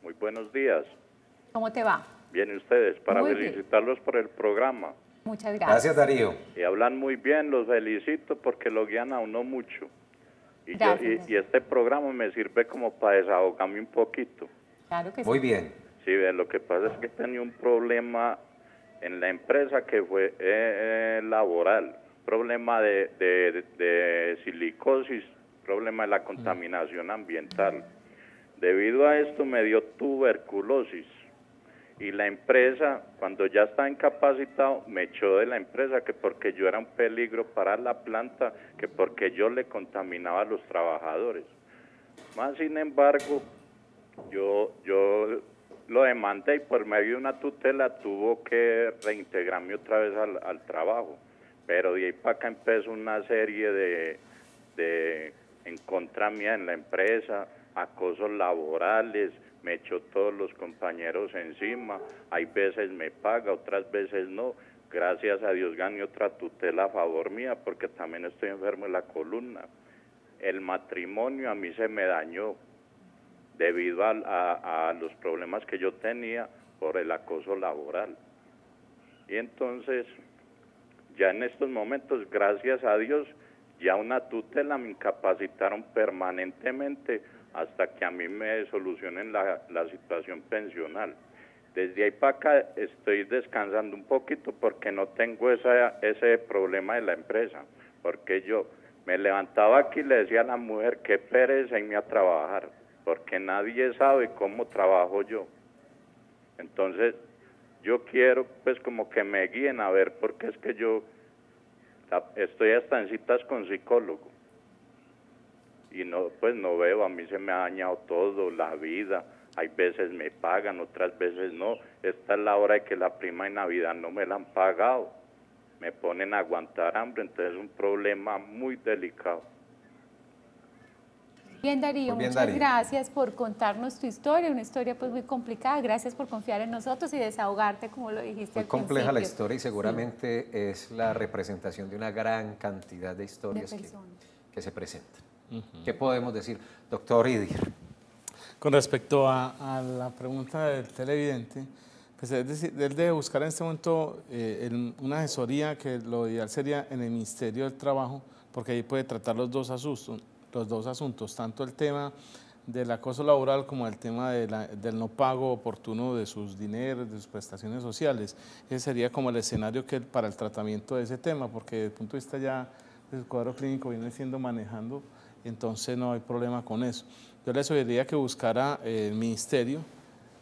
Muy buenos días. ¿Cómo te va? Bien, ustedes, para felicitarlos por el programa. Muchas gracias. Gracias, Darío. Y hablan muy bien, los felicito porque lo guían a uno mucho. Y, y, este programa me sirve como para desahogarme un poquito. Claro que sí. Muy bien. Sí, lo que pasa es que tenía un problema en la empresa que fue eh, eh, laboral, problema de, de, de, silicosis, problema de la contaminación ambiental. Debido a esto me dio tuberculosis y la empresa, cuando ya estaba incapacitado, me echó de la empresa que porque yo era un peligro para la planta, que porque yo le contaminaba a los trabajadores. Más sin embargo, yo, yo lo demandé y por medio de una tutela tuvo que reintegrarme otra vez al, trabajo. Pero de ahí para acá empezó una serie de, de en contra mía en la empresa, acosos laborales, me echó todos los compañeros encima, hay veces me paga, otras veces no. Gracias a Dios gané otra tutela a favor mía porque también estoy enfermo en la columna. El matrimonio a mí se me dañó debido a, a los problemas que yo tenía por el acoso laboral. Y entonces, ya en estos momentos, gracias a Dios, ya una tutela me incapacitaron permanentemente hasta que a mí me solucionen la, situación pensional. Desde ahí para acá estoy descansando un poquito porque no tengo esa, ese problema de la empresa, porque yo me levantaba aquí y le decía a la mujer que pereza irme a trabajar, porque nadie sabe cómo trabajo yo. Entonces, yo quiero pues como que me guíen a ver, porque es que yo estoy hasta en citas con psicólogo y no pues no veo, a mí se me ha dañado todo, la vida, hay veces me pagan, otras veces no, esta es la hora de que la prima de Navidad no me la han pagado, me ponen a aguantar hambre, entonces es un problema muy delicado. Bien Darío, muchas gracias por contarnos tu historia, una historia pues muy complicada, gracias por confiar en nosotros y desahogarte como lo dijiste. Muy compleja la historia y seguramente es la representación de una gran cantidad de historias que, que se presentan. ¿Qué podemos decir? Doctor Idir. Con respecto a, la pregunta del televidente, pues es decir, él debe buscar en este momento eh, una asesoría que lo ideal sería en el Ministerio del Trabajo, porque ahí puede tratar los dos asuntos, los dos asuntos, tanto el tema del acoso laboral como el tema del no pago oportuno de sus dineros, de sus prestaciones sociales. Ese sería como el escenario que para el tratamiento de ese tema, porque desde el punto de vista ya del cuadro clínico viene siendo manejando, entonces no hay problema con eso. Yo les sugeriría que buscara eh, el ministerio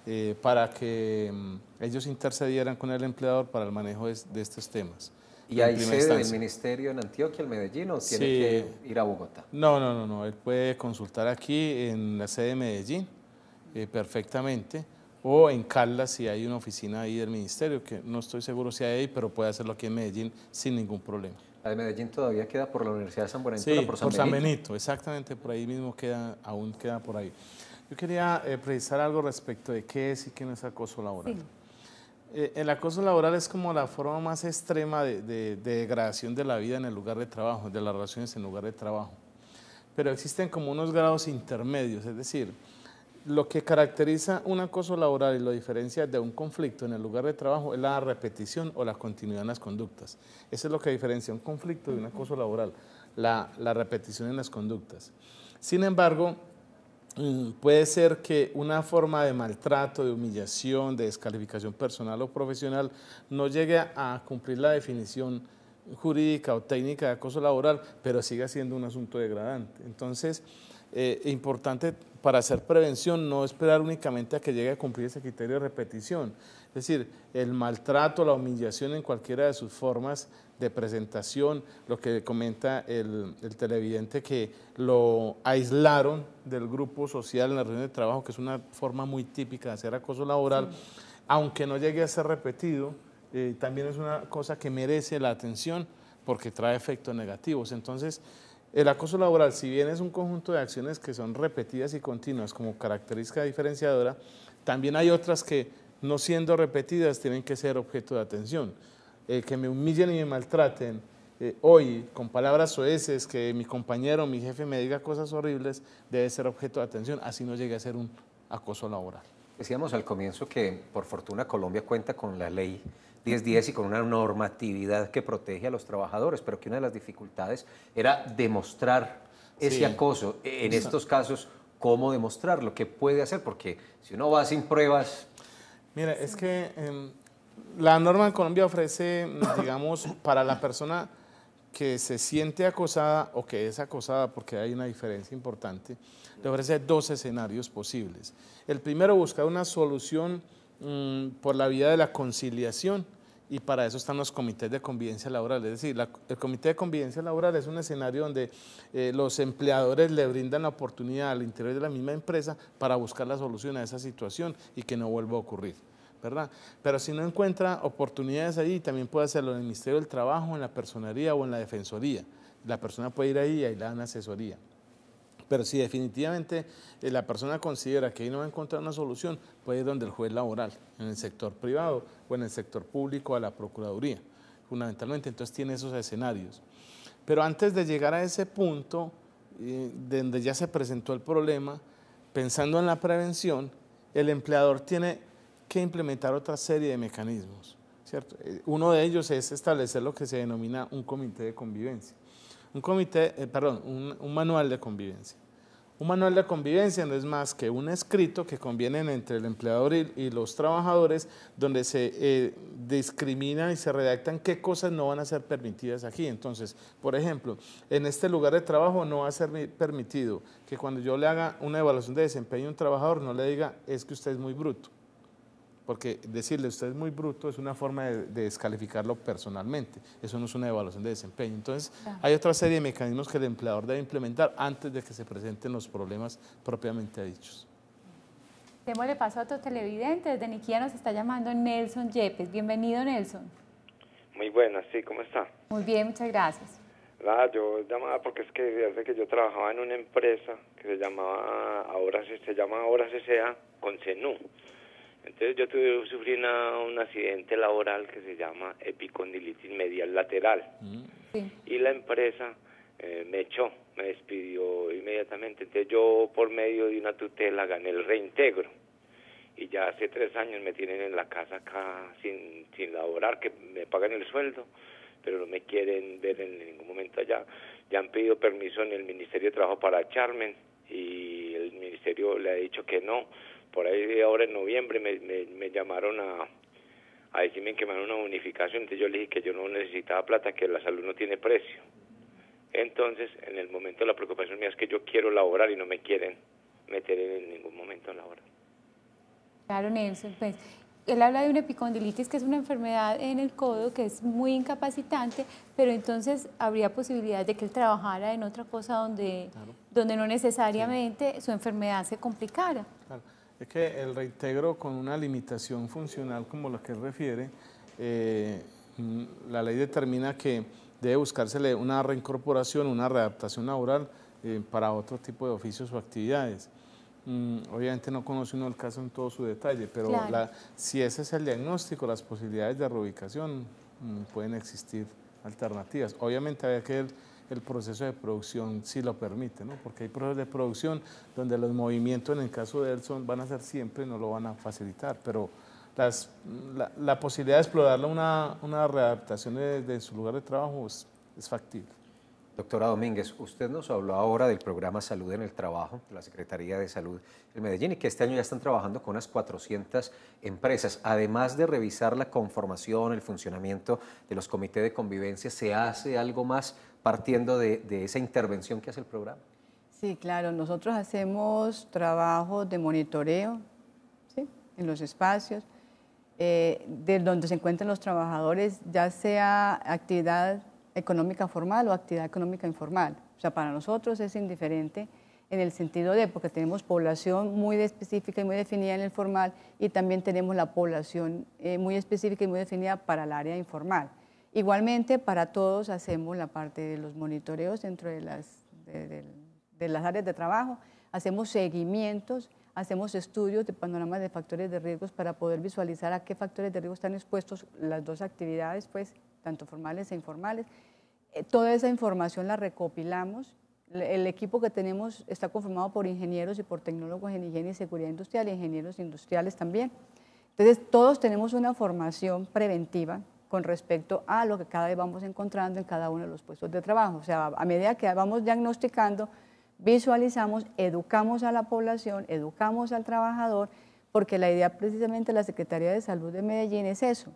eh, para que mm, ellos intercedieran con el empleador para el manejo de estos temas. ¿Y hay sede del ministerio en Antioquia, en Medellín, o tiene que ir a Bogotá? No, no, no, no. Él puede consultar aquí en la sede de Medellín eh, perfectamente, o en Caldas si hay una oficina ahí del ministerio, que no estoy seguro si hay ahí, pero puede hacerlo aquí en Medellín sin ningún problema. La de Medellín todavía queda por la Universidad de San Buenaventura, sí, por San, San Benito. exactamente, por ahí mismo queda, aún queda por ahí. Yo quería eh, precisar algo respecto de qué es y qué no es acoso laboral. Sí. Eh, el acoso laboral es como la forma más extrema de, degradación de la vida en el lugar de trabajo, de las relaciones en el lugar de trabajo. Pero existen como unos grados intermedios, es decir, lo que caracteriza un acoso laboral y lo diferencia de un conflicto en el lugar de trabajo es la repetición o la continuidad en las conductas. Eso es lo que diferencia un conflicto de un acoso laboral, la, repetición en las conductas. Sin embargo, Mm, puede ser que una forma de maltrato, de humillación, de descalificación personal o profesional no llegue a cumplir la definición jurídica o técnica de acoso laboral, pero siga siendo un asunto degradante. Entonces, eh, importante para hacer prevención no esperar únicamente a que llegue a cumplir ese criterio de repetición. Es decir, el maltrato, la humillación en cualquiera de sus formas de presentación, lo que comenta el, televidente que lo aislaron del grupo social en la reunión de trabajo, que es una forma muy típica de hacer acoso laboral, aunque no llegue a ser repetido, eh, también es una cosa que merece la atención porque trae efectos negativos. Entonces, el acoso laboral, si bien es un conjunto de acciones que son repetidas y continuas como característica diferenciadora, también hay otras que, no siendo repetidas, tienen que ser objeto de atención. Eh, que me humillen y me maltraten eh, hoy con palabras soeces, que mi compañero, mi jefe me diga cosas horribles, debe ser objeto de atención, así no llegue a ser un acoso laboral. Decíamos al comienzo que por fortuna Colombia cuenta con la ley 1010 y con una normatividad que protege a los trabajadores, pero que una de las dificultades era demostrar ese acoso. En estos casos, ¿cómo demostrarlo? ¿Qué puede hacer? Porque si uno va sin pruebas... Mira, es que em, la norma en Colombia ofrece, [coughs] digamos, para la persona que se siente acosada o que es acosada, porque hay una diferencia importante, le ofrece dos escenarios posibles. El primero, buscar una solución Mm, por la vía de la conciliación y para eso están los comités de convivencia laboral. Es decir, el comité de convivencia laboral es un escenario donde eh, los empleadores le brindan la oportunidad al interior de la misma empresa para buscar la solución a esa situación y que no vuelva a ocurrir. ¿verdad? Pero si no encuentra oportunidades ahí, también puede hacerlo en el Ministerio del Trabajo, en la personería o en la Defensoría. La persona puede ir ahí y ahí le dan asesoría. Pero si definitivamente eh, la persona considera que ahí no va a encontrar una solución, puede ir donde el juez laboral, en el sector privado o en el sector público a la Procuraduría, fundamentalmente. Entonces tiene esos escenarios. Pero antes de llegar a ese punto, eh, donde ya se presentó el problema, pensando en la prevención, el empleador tiene que implementar otra serie de mecanismos. ¿cierto? Eh, uno de ellos es establecer lo que se denomina un comité de convivencia un comité, eh, perdón, un, manual de convivencia. Un manual de convivencia no es más que un escrito que conviene entre el empleador y, los trabajadores, donde se eh, discriminan y se redactan qué cosas no van a ser permitidas aquí. Entonces, por ejemplo, en este lugar de trabajo no va a ser permitido que cuando yo le haga una evaluación de desempeño a un trabajador no le diga es que usted es muy bruto porque decirle usted es muy bruto es una forma de, descalificarlo personalmente, eso no es una evaluación de desempeño. Entonces, hay otra serie de mecanismos que el empleador debe implementar antes de que se presenten los problemas propiamente dichos. Démosle paso a otro televidente, desde Niquía nos está llamando Nelson Yepes. Bienvenido, Nelson. Muy buenas, sí, ¿cómo está? Muy bien, muchas gracias. Ah, yo llamaba porque es que desde que yo trabajaba en una empresa que se llamaba ahora se llama ahora CCA con CENU entonces yo tuve, sufrí un accidente laboral que se llama epicondilitis medial lateral. Mm. Y la empresa eh, me echó, me despidió inmediatamente. Entonces yo por medio de una tutela gané el reintegro. Y ya hace tres años me tienen en la casa acá sin, sin laborar, que me pagan el sueldo, pero no me quieren ver en ningún momento allá. ya han pedido permiso en el Ministerio de Trabajo para echarme y el Ministerio le ha dicho que no. Por ahí ahora en noviembre me, me, llamaron a, a decirme que me dan una bonificación, entonces yo le dije que yo no necesitaba plata, que la salud no tiene precio. Entonces, en el momento la preocupación mía es que yo quiero laborar y no me quieren meter en ningún momento a laborar. Claro, Nelson, pues él habla de una epicondilitis, que es una enfermedad en el codo que es muy incapacitante, pero entonces habría posibilidad de que él trabajara en otra cosa donde, donde no necesariamente su enfermedad se complicara. Es que el reintegro con una limitación funcional como la que él refiere, eh, mm, la ley determina que debe buscársele una reincorporación, una readaptación laboral eh, para otro tipo de oficios o actividades. Mm, obviamente no conoce uno el caso en todo su detalle, pero si ese es el diagnóstico, las posibilidades de reubicación mm, pueden existir alternativas. Obviamente hay que el proceso de producción si lo permite, ¿no? porque hay procesos de producción donde los movimientos en el caso de Elson van a ser siempre, no lo van a facilitar, pero las, la, posibilidad de explorar una, una readaptación de, su lugar de trabajo es factible. Doctora Domínguez, usted nos habló ahora del programa Salud en el Trabajo de la Secretaría de Salud de Medellín y que este año ya están trabajando con unas 400 empresas. Además de revisar la conformación, el funcionamiento de los comités de convivencia, ¿se hace algo más partiendo de, esa intervención que hace el programa? Sí, claro. Nosotros hacemos trabajo de monitoreo en los espacios, eh, de donde se encuentran los trabajadores, ya sea actividad económica formal o actividad económica informal. O sea, para nosotros es indiferente en el sentido de, porque tenemos población muy específica y muy definida en el formal y también tenemos la población eh, muy específica y muy definida para el área informal. Igualmente, para todos hacemos la parte de los monitoreos dentro de las, áreas de trabajo, hacemos seguimientos, hacemos estudios de panoramas de factores de riesgos para poder visualizar a qué factores de riesgo están expuestos las dos actividades, pues, tanto formales e informales. Eh, toda esa información la recopilamos. El equipo que tenemos está conformado por ingenieros y por tecnólogos en higiene y seguridad industrial y ingenieros industriales también. Entonces, todos tenemos una formación preventiva con respecto a lo que cada vez vamos encontrando en cada uno de los puestos de trabajo. O sea, a medida que vamos diagnosticando, visualizamos, educamos a la población, educamos al trabajador, porque la idea precisamente de la Secretaría de Salud de Medellín es eso,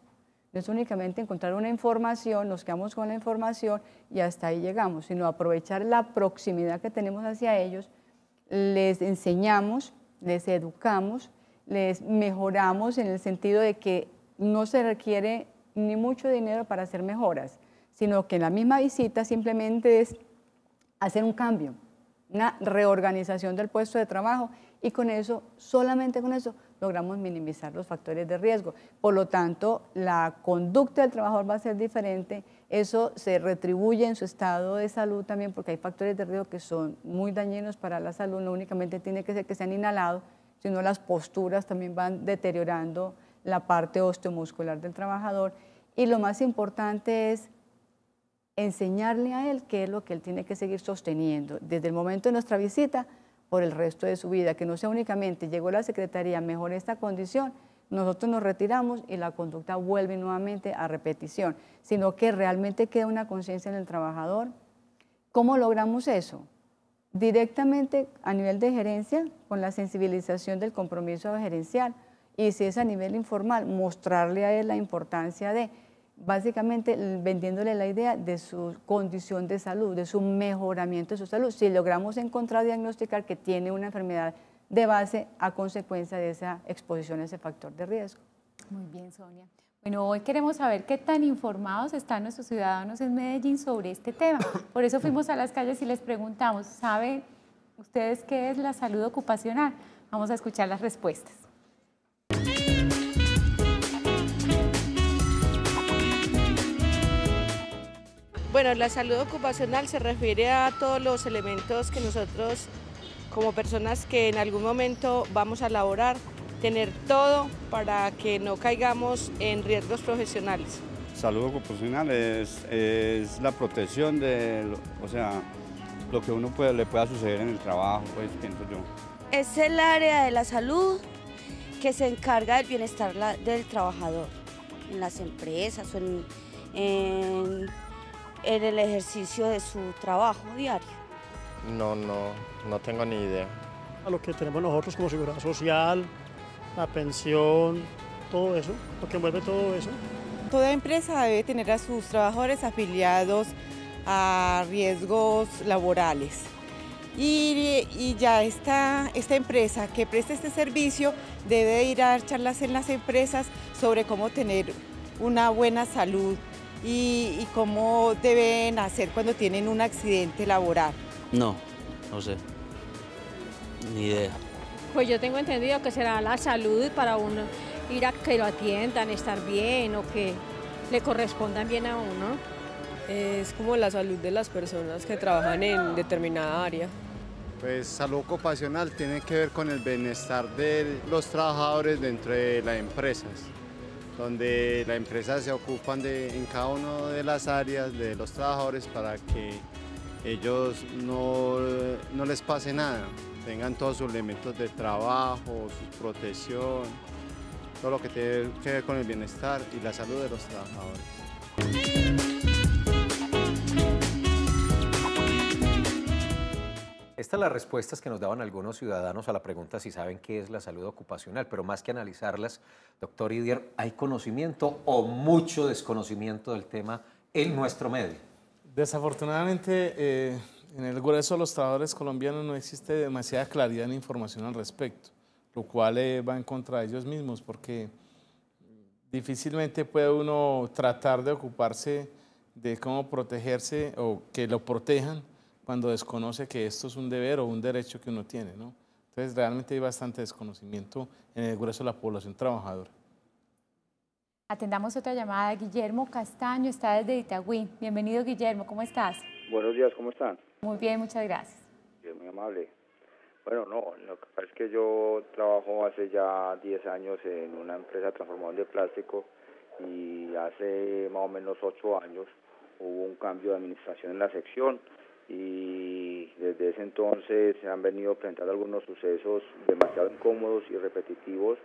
no es únicamente encontrar una información, nos quedamos con la información y hasta ahí llegamos, sino aprovechar la proximidad que tenemos hacia ellos, les enseñamos, les educamos, les mejoramos en el sentido de que no se requiere ni mucho dinero para hacer mejoras, sino que la misma visita simplemente es hacer un cambio, una reorganización del puesto de trabajo y con eso, solamente con eso, logramos minimizar los factores de riesgo. Por lo tanto, la conducta del trabajador va a ser diferente, eso se retribuye en su estado de salud también porque hay factores de riesgo que son muy dañinos para la salud, no únicamente tiene que ser que sean inhalados, sino las posturas también van deteriorando la parte osteomuscular del trabajador. Y lo más importante es enseñarle a él qué es lo que él tiene que seguir sosteniendo. Desde el momento de nuestra visita por el resto de su vida, que no sea únicamente llegó la Secretaría, mejor esta condición, nosotros nos retiramos y la conducta vuelve nuevamente a repetición, sino que realmente queda una conciencia en el trabajador. ¿Cómo logramos eso? Directamente a nivel de gerencia, con la sensibilización del compromiso gerencial, y si es a nivel informal, mostrarle a él la importancia de básicamente vendiéndole la idea de su condición de salud, de su mejoramiento de su salud. Si logramos encontrar, diagnosticar que tiene una enfermedad de base a consecuencia de esa exposición a ese factor de riesgo. Muy bien, Sonia. Bueno, hoy queremos saber qué tan informados están nuestros ciudadanos en Medellín sobre este tema. Por eso fuimos a las calles y les preguntamos, ¿saben ustedes qué es la salud ocupacional? Vamos a escuchar las respuestas. Bueno, la salud ocupacional se refiere a todos los elementos que nosotros, como personas que en algún momento vamos a laborar, tener todo para que no caigamos en riesgos profesionales. Salud ocupacional es, la protección de, o sea, lo que uno puede, le pueda suceder en el trabajo, pues pienso yo. Es el área de la salud que se encarga del bienestar del trabajador en las empresas o en en el ejercicio de su trabajo diario. No, no, no tengo ni idea. A lo que tenemos nosotros como seguridad social, la pensión, todo eso, lo que envuelve todo eso. Toda empresa debe tener a sus trabajadores afiliados a riesgos laborales. Y, ya esta, esta empresa que presta este servicio debe ir a dar charlas en las empresas sobre cómo tener una buena salud y, y cómo deben hacer cuando tienen un accidente laboral. No, no sé, ni idea. Pues yo tengo entendido que será la salud para uno ir a que lo atiendan, estar bien o que le correspondan bien a uno. Es como la salud de las personas que trabajan en determinada área. Pues salud ocupacional tiene que ver con el bienestar de los trabajadores dentro de las empresas, donde las empresas se ocupan de, en cada una de las áreas de los trabajadores para que ellos no, no les pase nada tengan todos sus elementos de trabajo, su protección, todo lo que tiene que ver con el bienestar y la salud de los trabajadores. Estas las respuestas que nos daban algunos ciudadanos a la pregunta si saben qué es la salud ocupacional, pero más que analizarlas, doctor Idier, ¿hay conocimiento o mucho desconocimiento del tema en nuestro medio? Desafortunadamente, eh, en el grueso de los trabajadores colombianos no existe demasiada claridad en información al respecto, lo cual eh, va en contra de ellos mismos porque difícilmente puede uno tratar de ocuparse de cómo protegerse o que lo protejan cuando desconoce que esto es un deber o un derecho que uno tiene. ¿no? Entonces realmente hay bastante desconocimiento en el grueso de la población trabajadora. Atendamos otra llamada. Guillermo Castaño está desde Itagüí. Bienvenido Guillermo, ¿cómo estás? Buenos días, ¿cómo están? Muy bien, muchas gracias. muy amable. Bueno, no, lo que pasa es que yo trabajo hace ya 10 años en una empresa transformadora de plástico y hace más o menos 8 años hubo un cambio de administración en la sección y desde ese entonces se han venido presentando algunos sucesos demasiado incómodos y repetitivos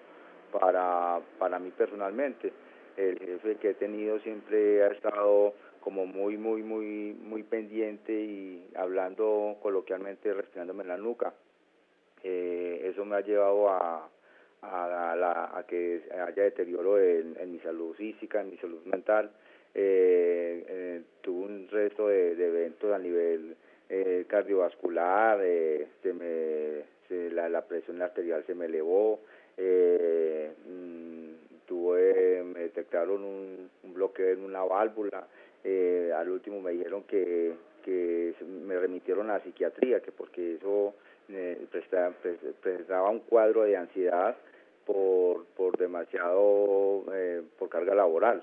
para, para mí personalmente. El jefe que he tenido siempre ha estado como muy, muy, muy, muy pendiente y hablando coloquialmente, respirándome en la nuca. Eh, eso me ha llevado a, a, que haya deterioro en, mi salud física, en mi salud mental. Eh, eh, tuve un resto de, eventos a nivel cardiovascular, se me, la, presión arterial se me elevó, mm, tuve, me detectaron un, bloqueo en una válvula, eh, al último me dijeron que, que me remitieron a la psiquiatría, que porque eso eh, prestaba, un cuadro de ansiedad por, por demasiado, eh, por carga laboral.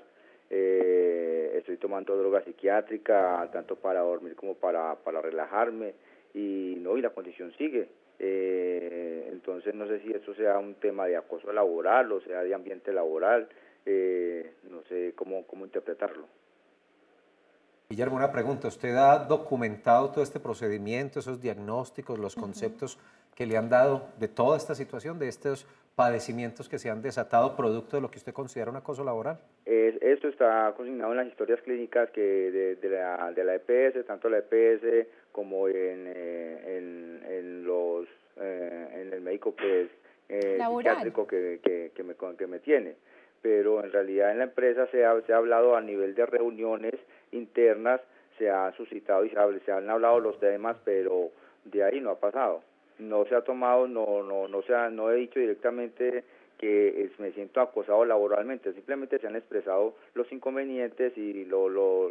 Eh, estoy tomando droga psiquiátrica, tanto para dormir como para, para relajarme, y no, y la condición sigue. Eh, entonces no sé si eso sea un tema de acoso laboral o sea de ambiente laboral, eh, no sé cómo, cómo interpretarlo. Guillermo, una pregunta. ¿Usted ha documentado todo este procedimiento, esos diagnósticos, los conceptos que le han dado de toda esta situación, de estos padecimientos que se han desatado producto de lo que usted considera un acoso laboral? esto está consignado en las historias clínicas que de, la, de la EPS, tanto la EPS como en, eh, en, los, eh, en el médico pues, eh, psiquiátrico que, que, que, me, que me tiene pero en realidad en la empresa se ha, se ha hablado a nivel de reuniones internas, se ha suscitado y se, se han hablado los temas, pero de ahí no ha pasado. No se ha tomado, no, no, no, se ha, no he dicho directamente que me siento acosado laboralmente, simplemente se han expresado los inconvenientes y lo, lo,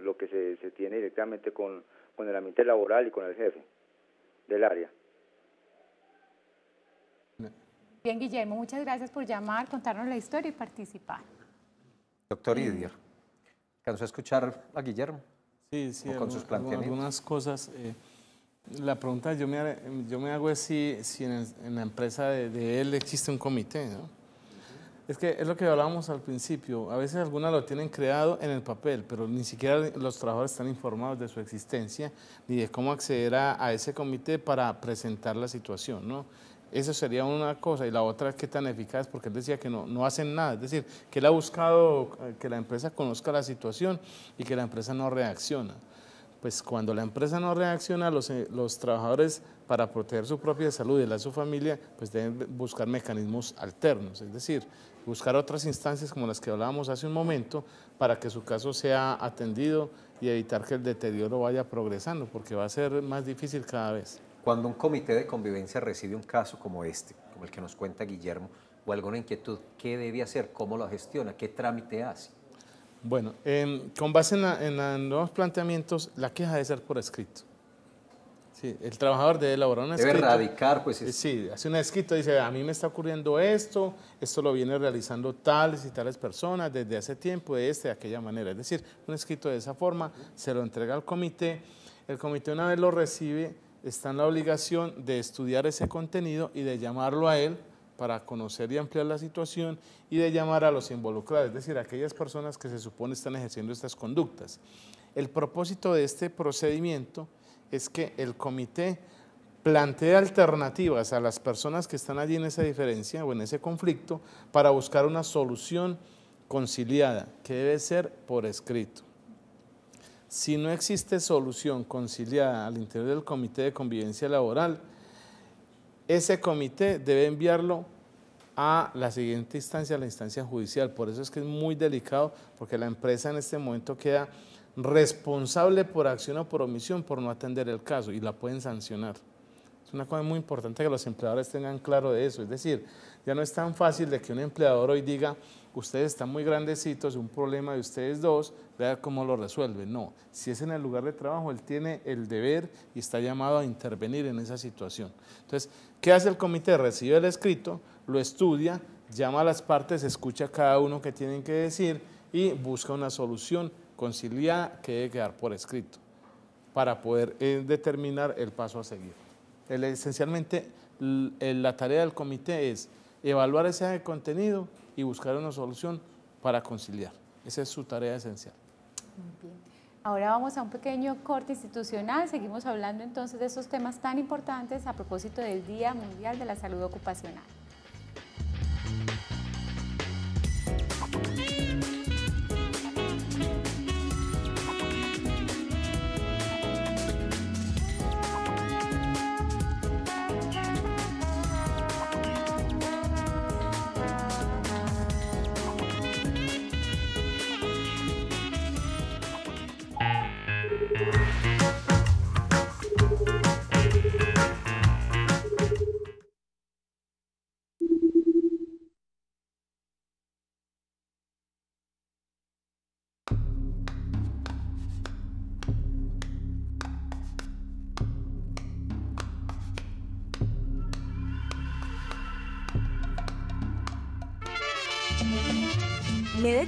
lo que se, se tiene directamente con, con el ambiente laboral y con el jefe del área. Bien, Guillermo, muchas gracias por llamar, contarnos la historia y participar. Doctor Idier, ¿cansó a escuchar a Guillermo? Sí, sí, con sus planteamientos. algunas cosas. Eh, la pregunta yo me, yo me hago es si, si en, la empresa de, él existe un comité, ¿no? Es que es lo que hablábamos al principio. A veces algunas lo tienen creado en el papel, pero ni siquiera los trabajadores están informados de su existencia ni de cómo acceder a, a ese comité para presentar la situación, ¿no? Eso sería una cosa. Y la otra, qué tan eficaz, porque él decía que no, no hacen nada. Es decir, que él ha buscado eh, que la empresa conozca la situación y que la empresa no reacciona. Pues cuando la empresa no reacciona, los, eh, los trabajadores para proteger su propia salud y la de su familia, pues deben buscar mecanismos alternos. Es decir, buscar otras instancias como las que hablábamos hace un momento para que su caso sea atendido y evitar que el deterioro vaya progresando, porque va a ser más difícil cada vez. Cuando un comité de convivencia recibe un caso como este, como el que nos cuenta Guillermo, o alguna inquietud, ¿qué debe hacer? ¿Cómo lo gestiona? ¿Qué trámite hace? Bueno, con base en, los nuevos planteamientos, la queja debe ser por escrito. Sí, el trabajador debe elaborar un escrito. Debe radicar, pues. Es... Sí, hace un escrito, dice, a mí me está ocurriendo esto, esto lo viene realizando tales y tales personas desde hace tiempo, de esta y de aquella manera. Es decir, un escrito de esa forma, se lo entrega al comité, el comité una vez lo recibe, está en la obligación de estudiar ese contenido y de llamarlo a él para conocer y ampliar la situación y de llamar a los involucrados, es decir, a aquellas personas que se supone están ejerciendo estas conductas. El propósito de este procedimiento es que el comité plantee alternativas a las personas que están allí en esa diferencia o en ese conflicto para buscar una solución conciliada que debe ser por escrito. Si no existe solución conciliada al interior del comité de convivencia laboral, ese comité debe enviarlo a la siguiente instancia, a la instancia judicial. Por eso es que es muy delicado, porque la empresa en este momento queda responsable por acción o por omisión por no atender el caso y la pueden sancionar. Es una cosa muy importante que los empleadores tengan claro de eso. Es decir, ya no es tan fácil de que un empleador hoy diga, ustedes están muy grandecitos, un problema de ustedes dos, vea cómo lo resuelve. No, si es en el lugar de trabajo, él tiene el deber y está llamado a intervenir en esa situación. Entonces, ¿qué hace el comité? Recibe el escrito, lo estudia, llama a las partes, escucha a cada uno que tienen que decir y busca una solución conciliada que debe quedar por escrito para poder eh, determinar el paso a seguir. Esencialmente, la tarea del comité es evaluar ese contenido y buscar una solución para conciliar. Esa es su tarea esencial. Ahora vamos a un pequeño corte institucional. Seguimos hablando entonces de esos temas tan importantes a propósito del Día Mundial de la Salud Ocupacional.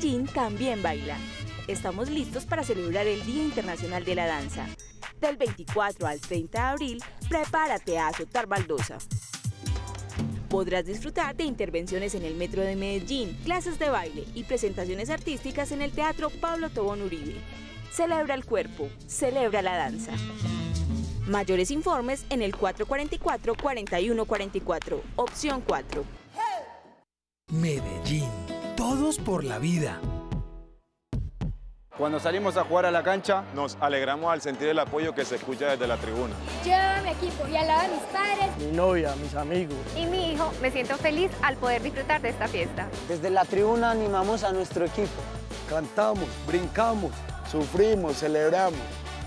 Medellín también baila. Estamos listos para celebrar el Día Internacional de la Danza. Del 24 al 30 de abril, prepárate a azotar baldosa. Podrás disfrutar de intervenciones en el Metro de Medellín, clases de baile y presentaciones artísticas en el Teatro Pablo Tobón Uribe. Celebra el cuerpo, celebra la danza. Mayores informes en el 444-4144, opción 4. Medellín todos por la vida. Cuando salimos a jugar a la cancha, nos alegramos al sentir el apoyo que se escucha desde la tribuna. Yo a mi equipo y al lado de mis padres, mi novia, mis amigos y mi hijo, me siento feliz al poder disfrutar de esta fiesta. Desde la tribuna animamos a nuestro equipo. Cantamos, brincamos, sufrimos, celebramos.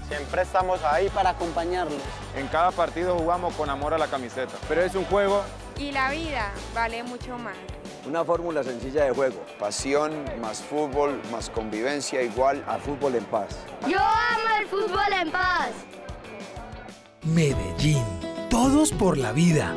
Siempre estamos ahí para acompañarlos. En cada partido jugamos con amor a la camiseta, pero es un juego. Y la vida vale mucho más. Una fórmula sencilla de juego. Pasión más fútbol más convivencia igual a fútbol en paz. Yo amo el fútbol en paz. Medellín. Todos por la vida.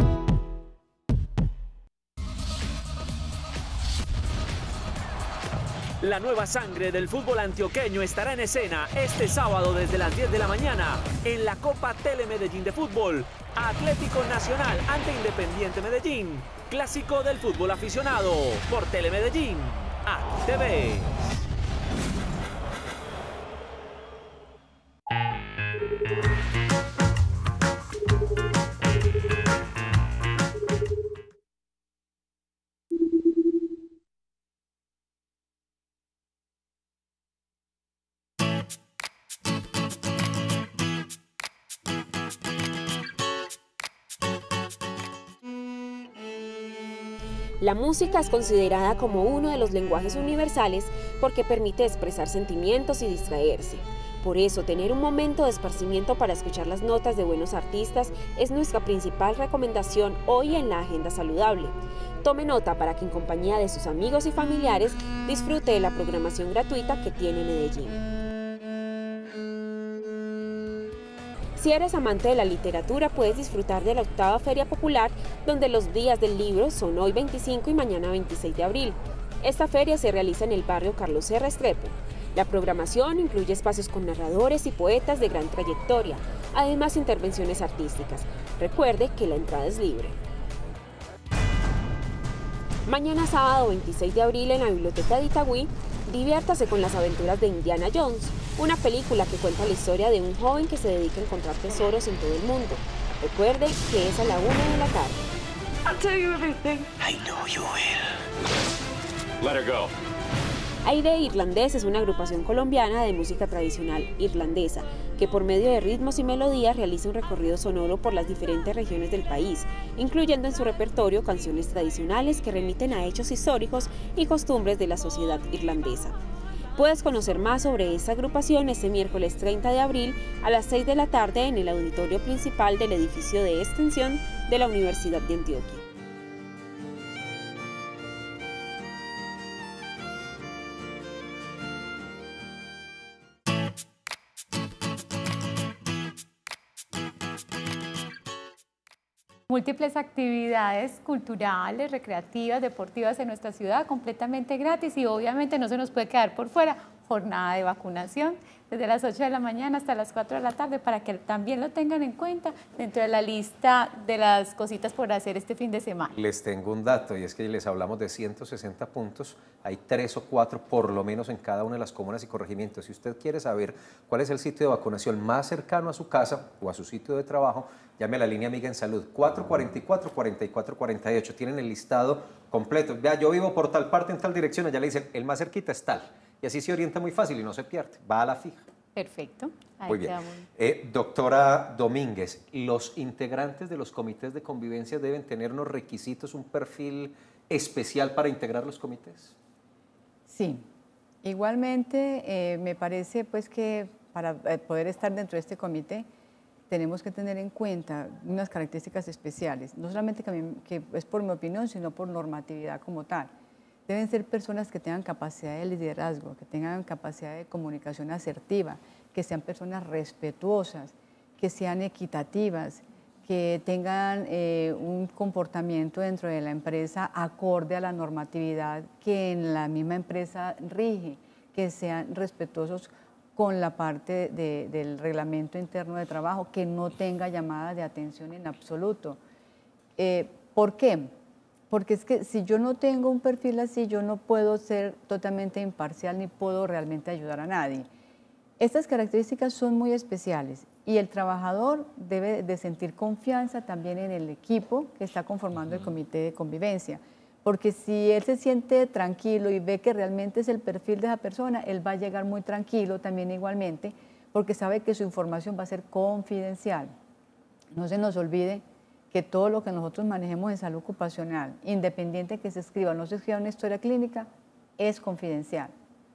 La nueva sangre del fútbol antioqueño estará en escena este sábado desde las 10 de la mañana en la Copa Telemedellín de Fútbol. Atlético Nacional ante Independiente Medellín. Clásico del fútbol aficionado por Telemedellín. Aquí La música es considerada como uno de los lenguajes universales porque permite expresar sentimientos y distraerse. Por eso, tener un momento de esparcimiento para escuchar las notas de buenos artistas es nuestra principal recomendación hoy en la Agenda Saludable. Tome nota para que en compañía de sus amigos y familiares disfrute de la programación gratuita que tiene Medellín. Si eres amante de la literatura, puedes disfrutar de la octava Feria Popular, donde los días del libro son hoy 25 y mañana 26 de abril. Esta feria se realiza en el barrio Carlos R. Restrepo. La programación incluye espacios con narradores y poetas de gran trayectoria, además intervenciones artísticas. Recuerde que la entrada es libre. Mañana sábado 26 de abril en la Biblioteca de Itagüí, diviértase con las aventuras de Indiana Jones, una película que cuenta la historia de un joven que se dedica a encontrar tesoros en todo el mundo. Recuerde que es a la una de la tarde. I'll tell you everything. I know you will. Let her go. Aire Irlandés es una agrupación colombiana de música tradicional irlandesa que por medio de ritmos y melodías realiza un recorrido sonoro por las diferentes regiones del país, incluyendo en su repertorio canciones tradicionales que remiten a hechos históricos y costumbres de la sociedad irlandesa. Puedes conocer más sobre esta agrupación este miércoles 30 de abril a las 6 de la tarde en el auditorio principal del edificio de extensión de la Universidad de Antioquia. Múltiples actividades culturales, recreativas, deportivas en nuestra ciudad completamente gratis y obviamente no se nos puede quedar por fuera jornada de vacunación desde las 8 de la mañana hasta las 4 de la tarde para que también lo tengan en cuenta dentro de la lista de las cositas por hacer este fin de semana. Les tengo un dato y es que les hablamos de 160 puntos, hay tres o cuatro por lo menos en cada una de las comunas y corregimientos. Si usted quiere saber cuál es el sitio de vacunación más cercano a su casa o a su sitio de trabajo, llame a la línea Amiga en Salud 444-4448. Tienen el listado completo. Vea, yo vivo por tal parte en tal dirección, allá le dicen el más cerquita es tal y así se orienta muy fácil y no se pierde, va a la fija. Perfecto. muy bien. Eh, doctora Domínguez, ¿los integrantes de los comités de convivencia deben tener unos requisitos, un perfil especial para integrar los comités? Sí. Igualmente, eh, me parece pues que para eh, poder estar dentro de este comité tenemos que tener en cuenta unas características especiales, no solamente que es por mi opinión, sino por normatividad como tal deben ser personas que tengan capacidad de liderazgo, que tengan capacidad de comunicación asertiva, que sean personas respetuosas, que sean equitativas, que tengan eh, un comportamiento dentro de la empresa acorde a la normatividad que en la misma empresa rige, que sean respetuosos con la parte del reglamento interno de trabajo, que no tenga llamada de atención en absoluto. Eh, ¿Por qué? Porque es que si yo no tengo un perfil así, yo no puedo ser totalmente imparcial ni puedo realmente ayudar a nadie. Estas características son muy especiales y el trabajador debe de sentir confianza también en el equipo que está conformando el comité de convivencia. Porque si él se siente tranquilo y ve que realmente es el perfil de esa persona, él va a llegar muy tranquilo también igualmente, porque sabe que su información va a ser confidencial. No se nos olvide que todo lo que nosotros manejemos en salud ocupacional, independiente que se escriba o no se escriba una historia clínica, es confidencial,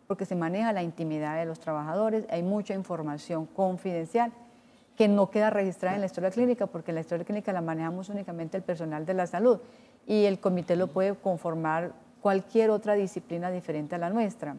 porque se maneja la intimidad de los trabajadores, hay mucha información confidencial que no queda registrada en la historia clínica, porque la historia clínica la manejamos únicamente el personal de la salud y el comité lo puede conformar cualquier otra disciplina diferente a la nuestra.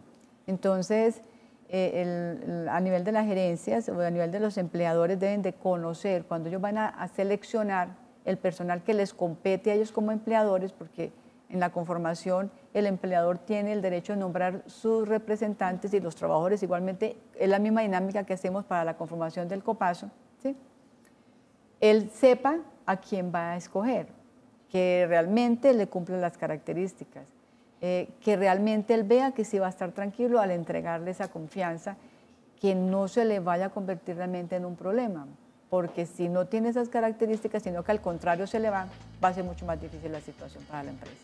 Entonces, eh, a nivel de las gerencias o a nivel de los empleadores deben de conocer, cuando ellos van a seleccionar el personal que les compete a ellos como empleadores, porque en la conformación el empleador tiene el derecho de nombrar sus representantes y los trabajadores igualmente, es la misma dinámica que hacemos para la conformación del copaso, ¿sí? él sepa a quién va a escoger, que realmente le cumplen las características, eh, que realmente él vea que sí va a estar tranquilo al entregarle esa confianza, que no se le vaya a convertir realmente en un problema porque si no tiene esas características, sino que al contrario se le va, va a ser mucho más difícil la situación para la empresa.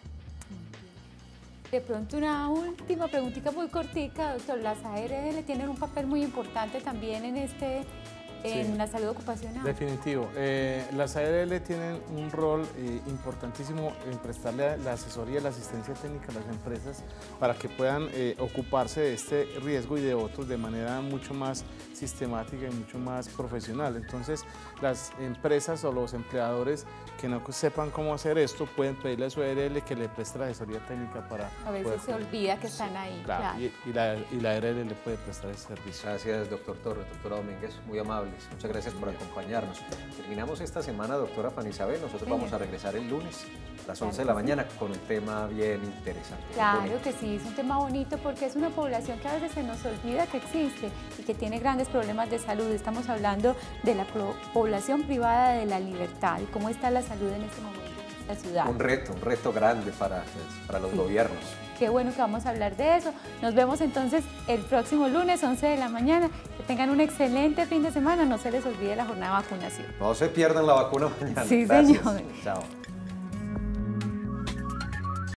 De pronto una última preguntita muy cortica, doctor. Las ARL tienen un papel muy importante también en este en la salud ocupacional. Definitivo. Eh, las ARL tienen un rol eh, importantísimo en prestarle la asesoría y la asistencia técnica a las empresas para que puedan eh, ocuparse de este riesgo y de otros de manera mucho más sistemática y mucho más profesional. Entonces, las empresas o los empleadores que no sepan cómo hacer esto pueden pedirle a su ARL que le preste la asesoría técnica para... A veces se olvida que están ahí. Claro, Y, la, y la ARL le puede prestar ese servicio. Gracias, doctor Torres, doctora Domínguez, muy amables. Muchas gracias por acompañarnos. Terminamos esta semana, doctora Fanny Isabel. Nosotros vamos a regresar el lunes a las 11 de la mañana con un tema bien interesante. Claro que sí, es un tema bonito porque es una población que a veces se nos olvida que existe y que tiene grandes problemas de salud. Estamos hablando de la población privada de la libertad y cómo está la salud en este momento en esta ciudad. Un reto, un reto grande para, para los gobiernos. Qué bueno que vamos a hablar de eso. Nos vemos entonces el próximo lunes, 11 de la mañana. Que tengan un excelente fin de semana. No se les olvide la jornada de vacunación. No se pierdan la vacuna mañana. Sí, señor. Chao.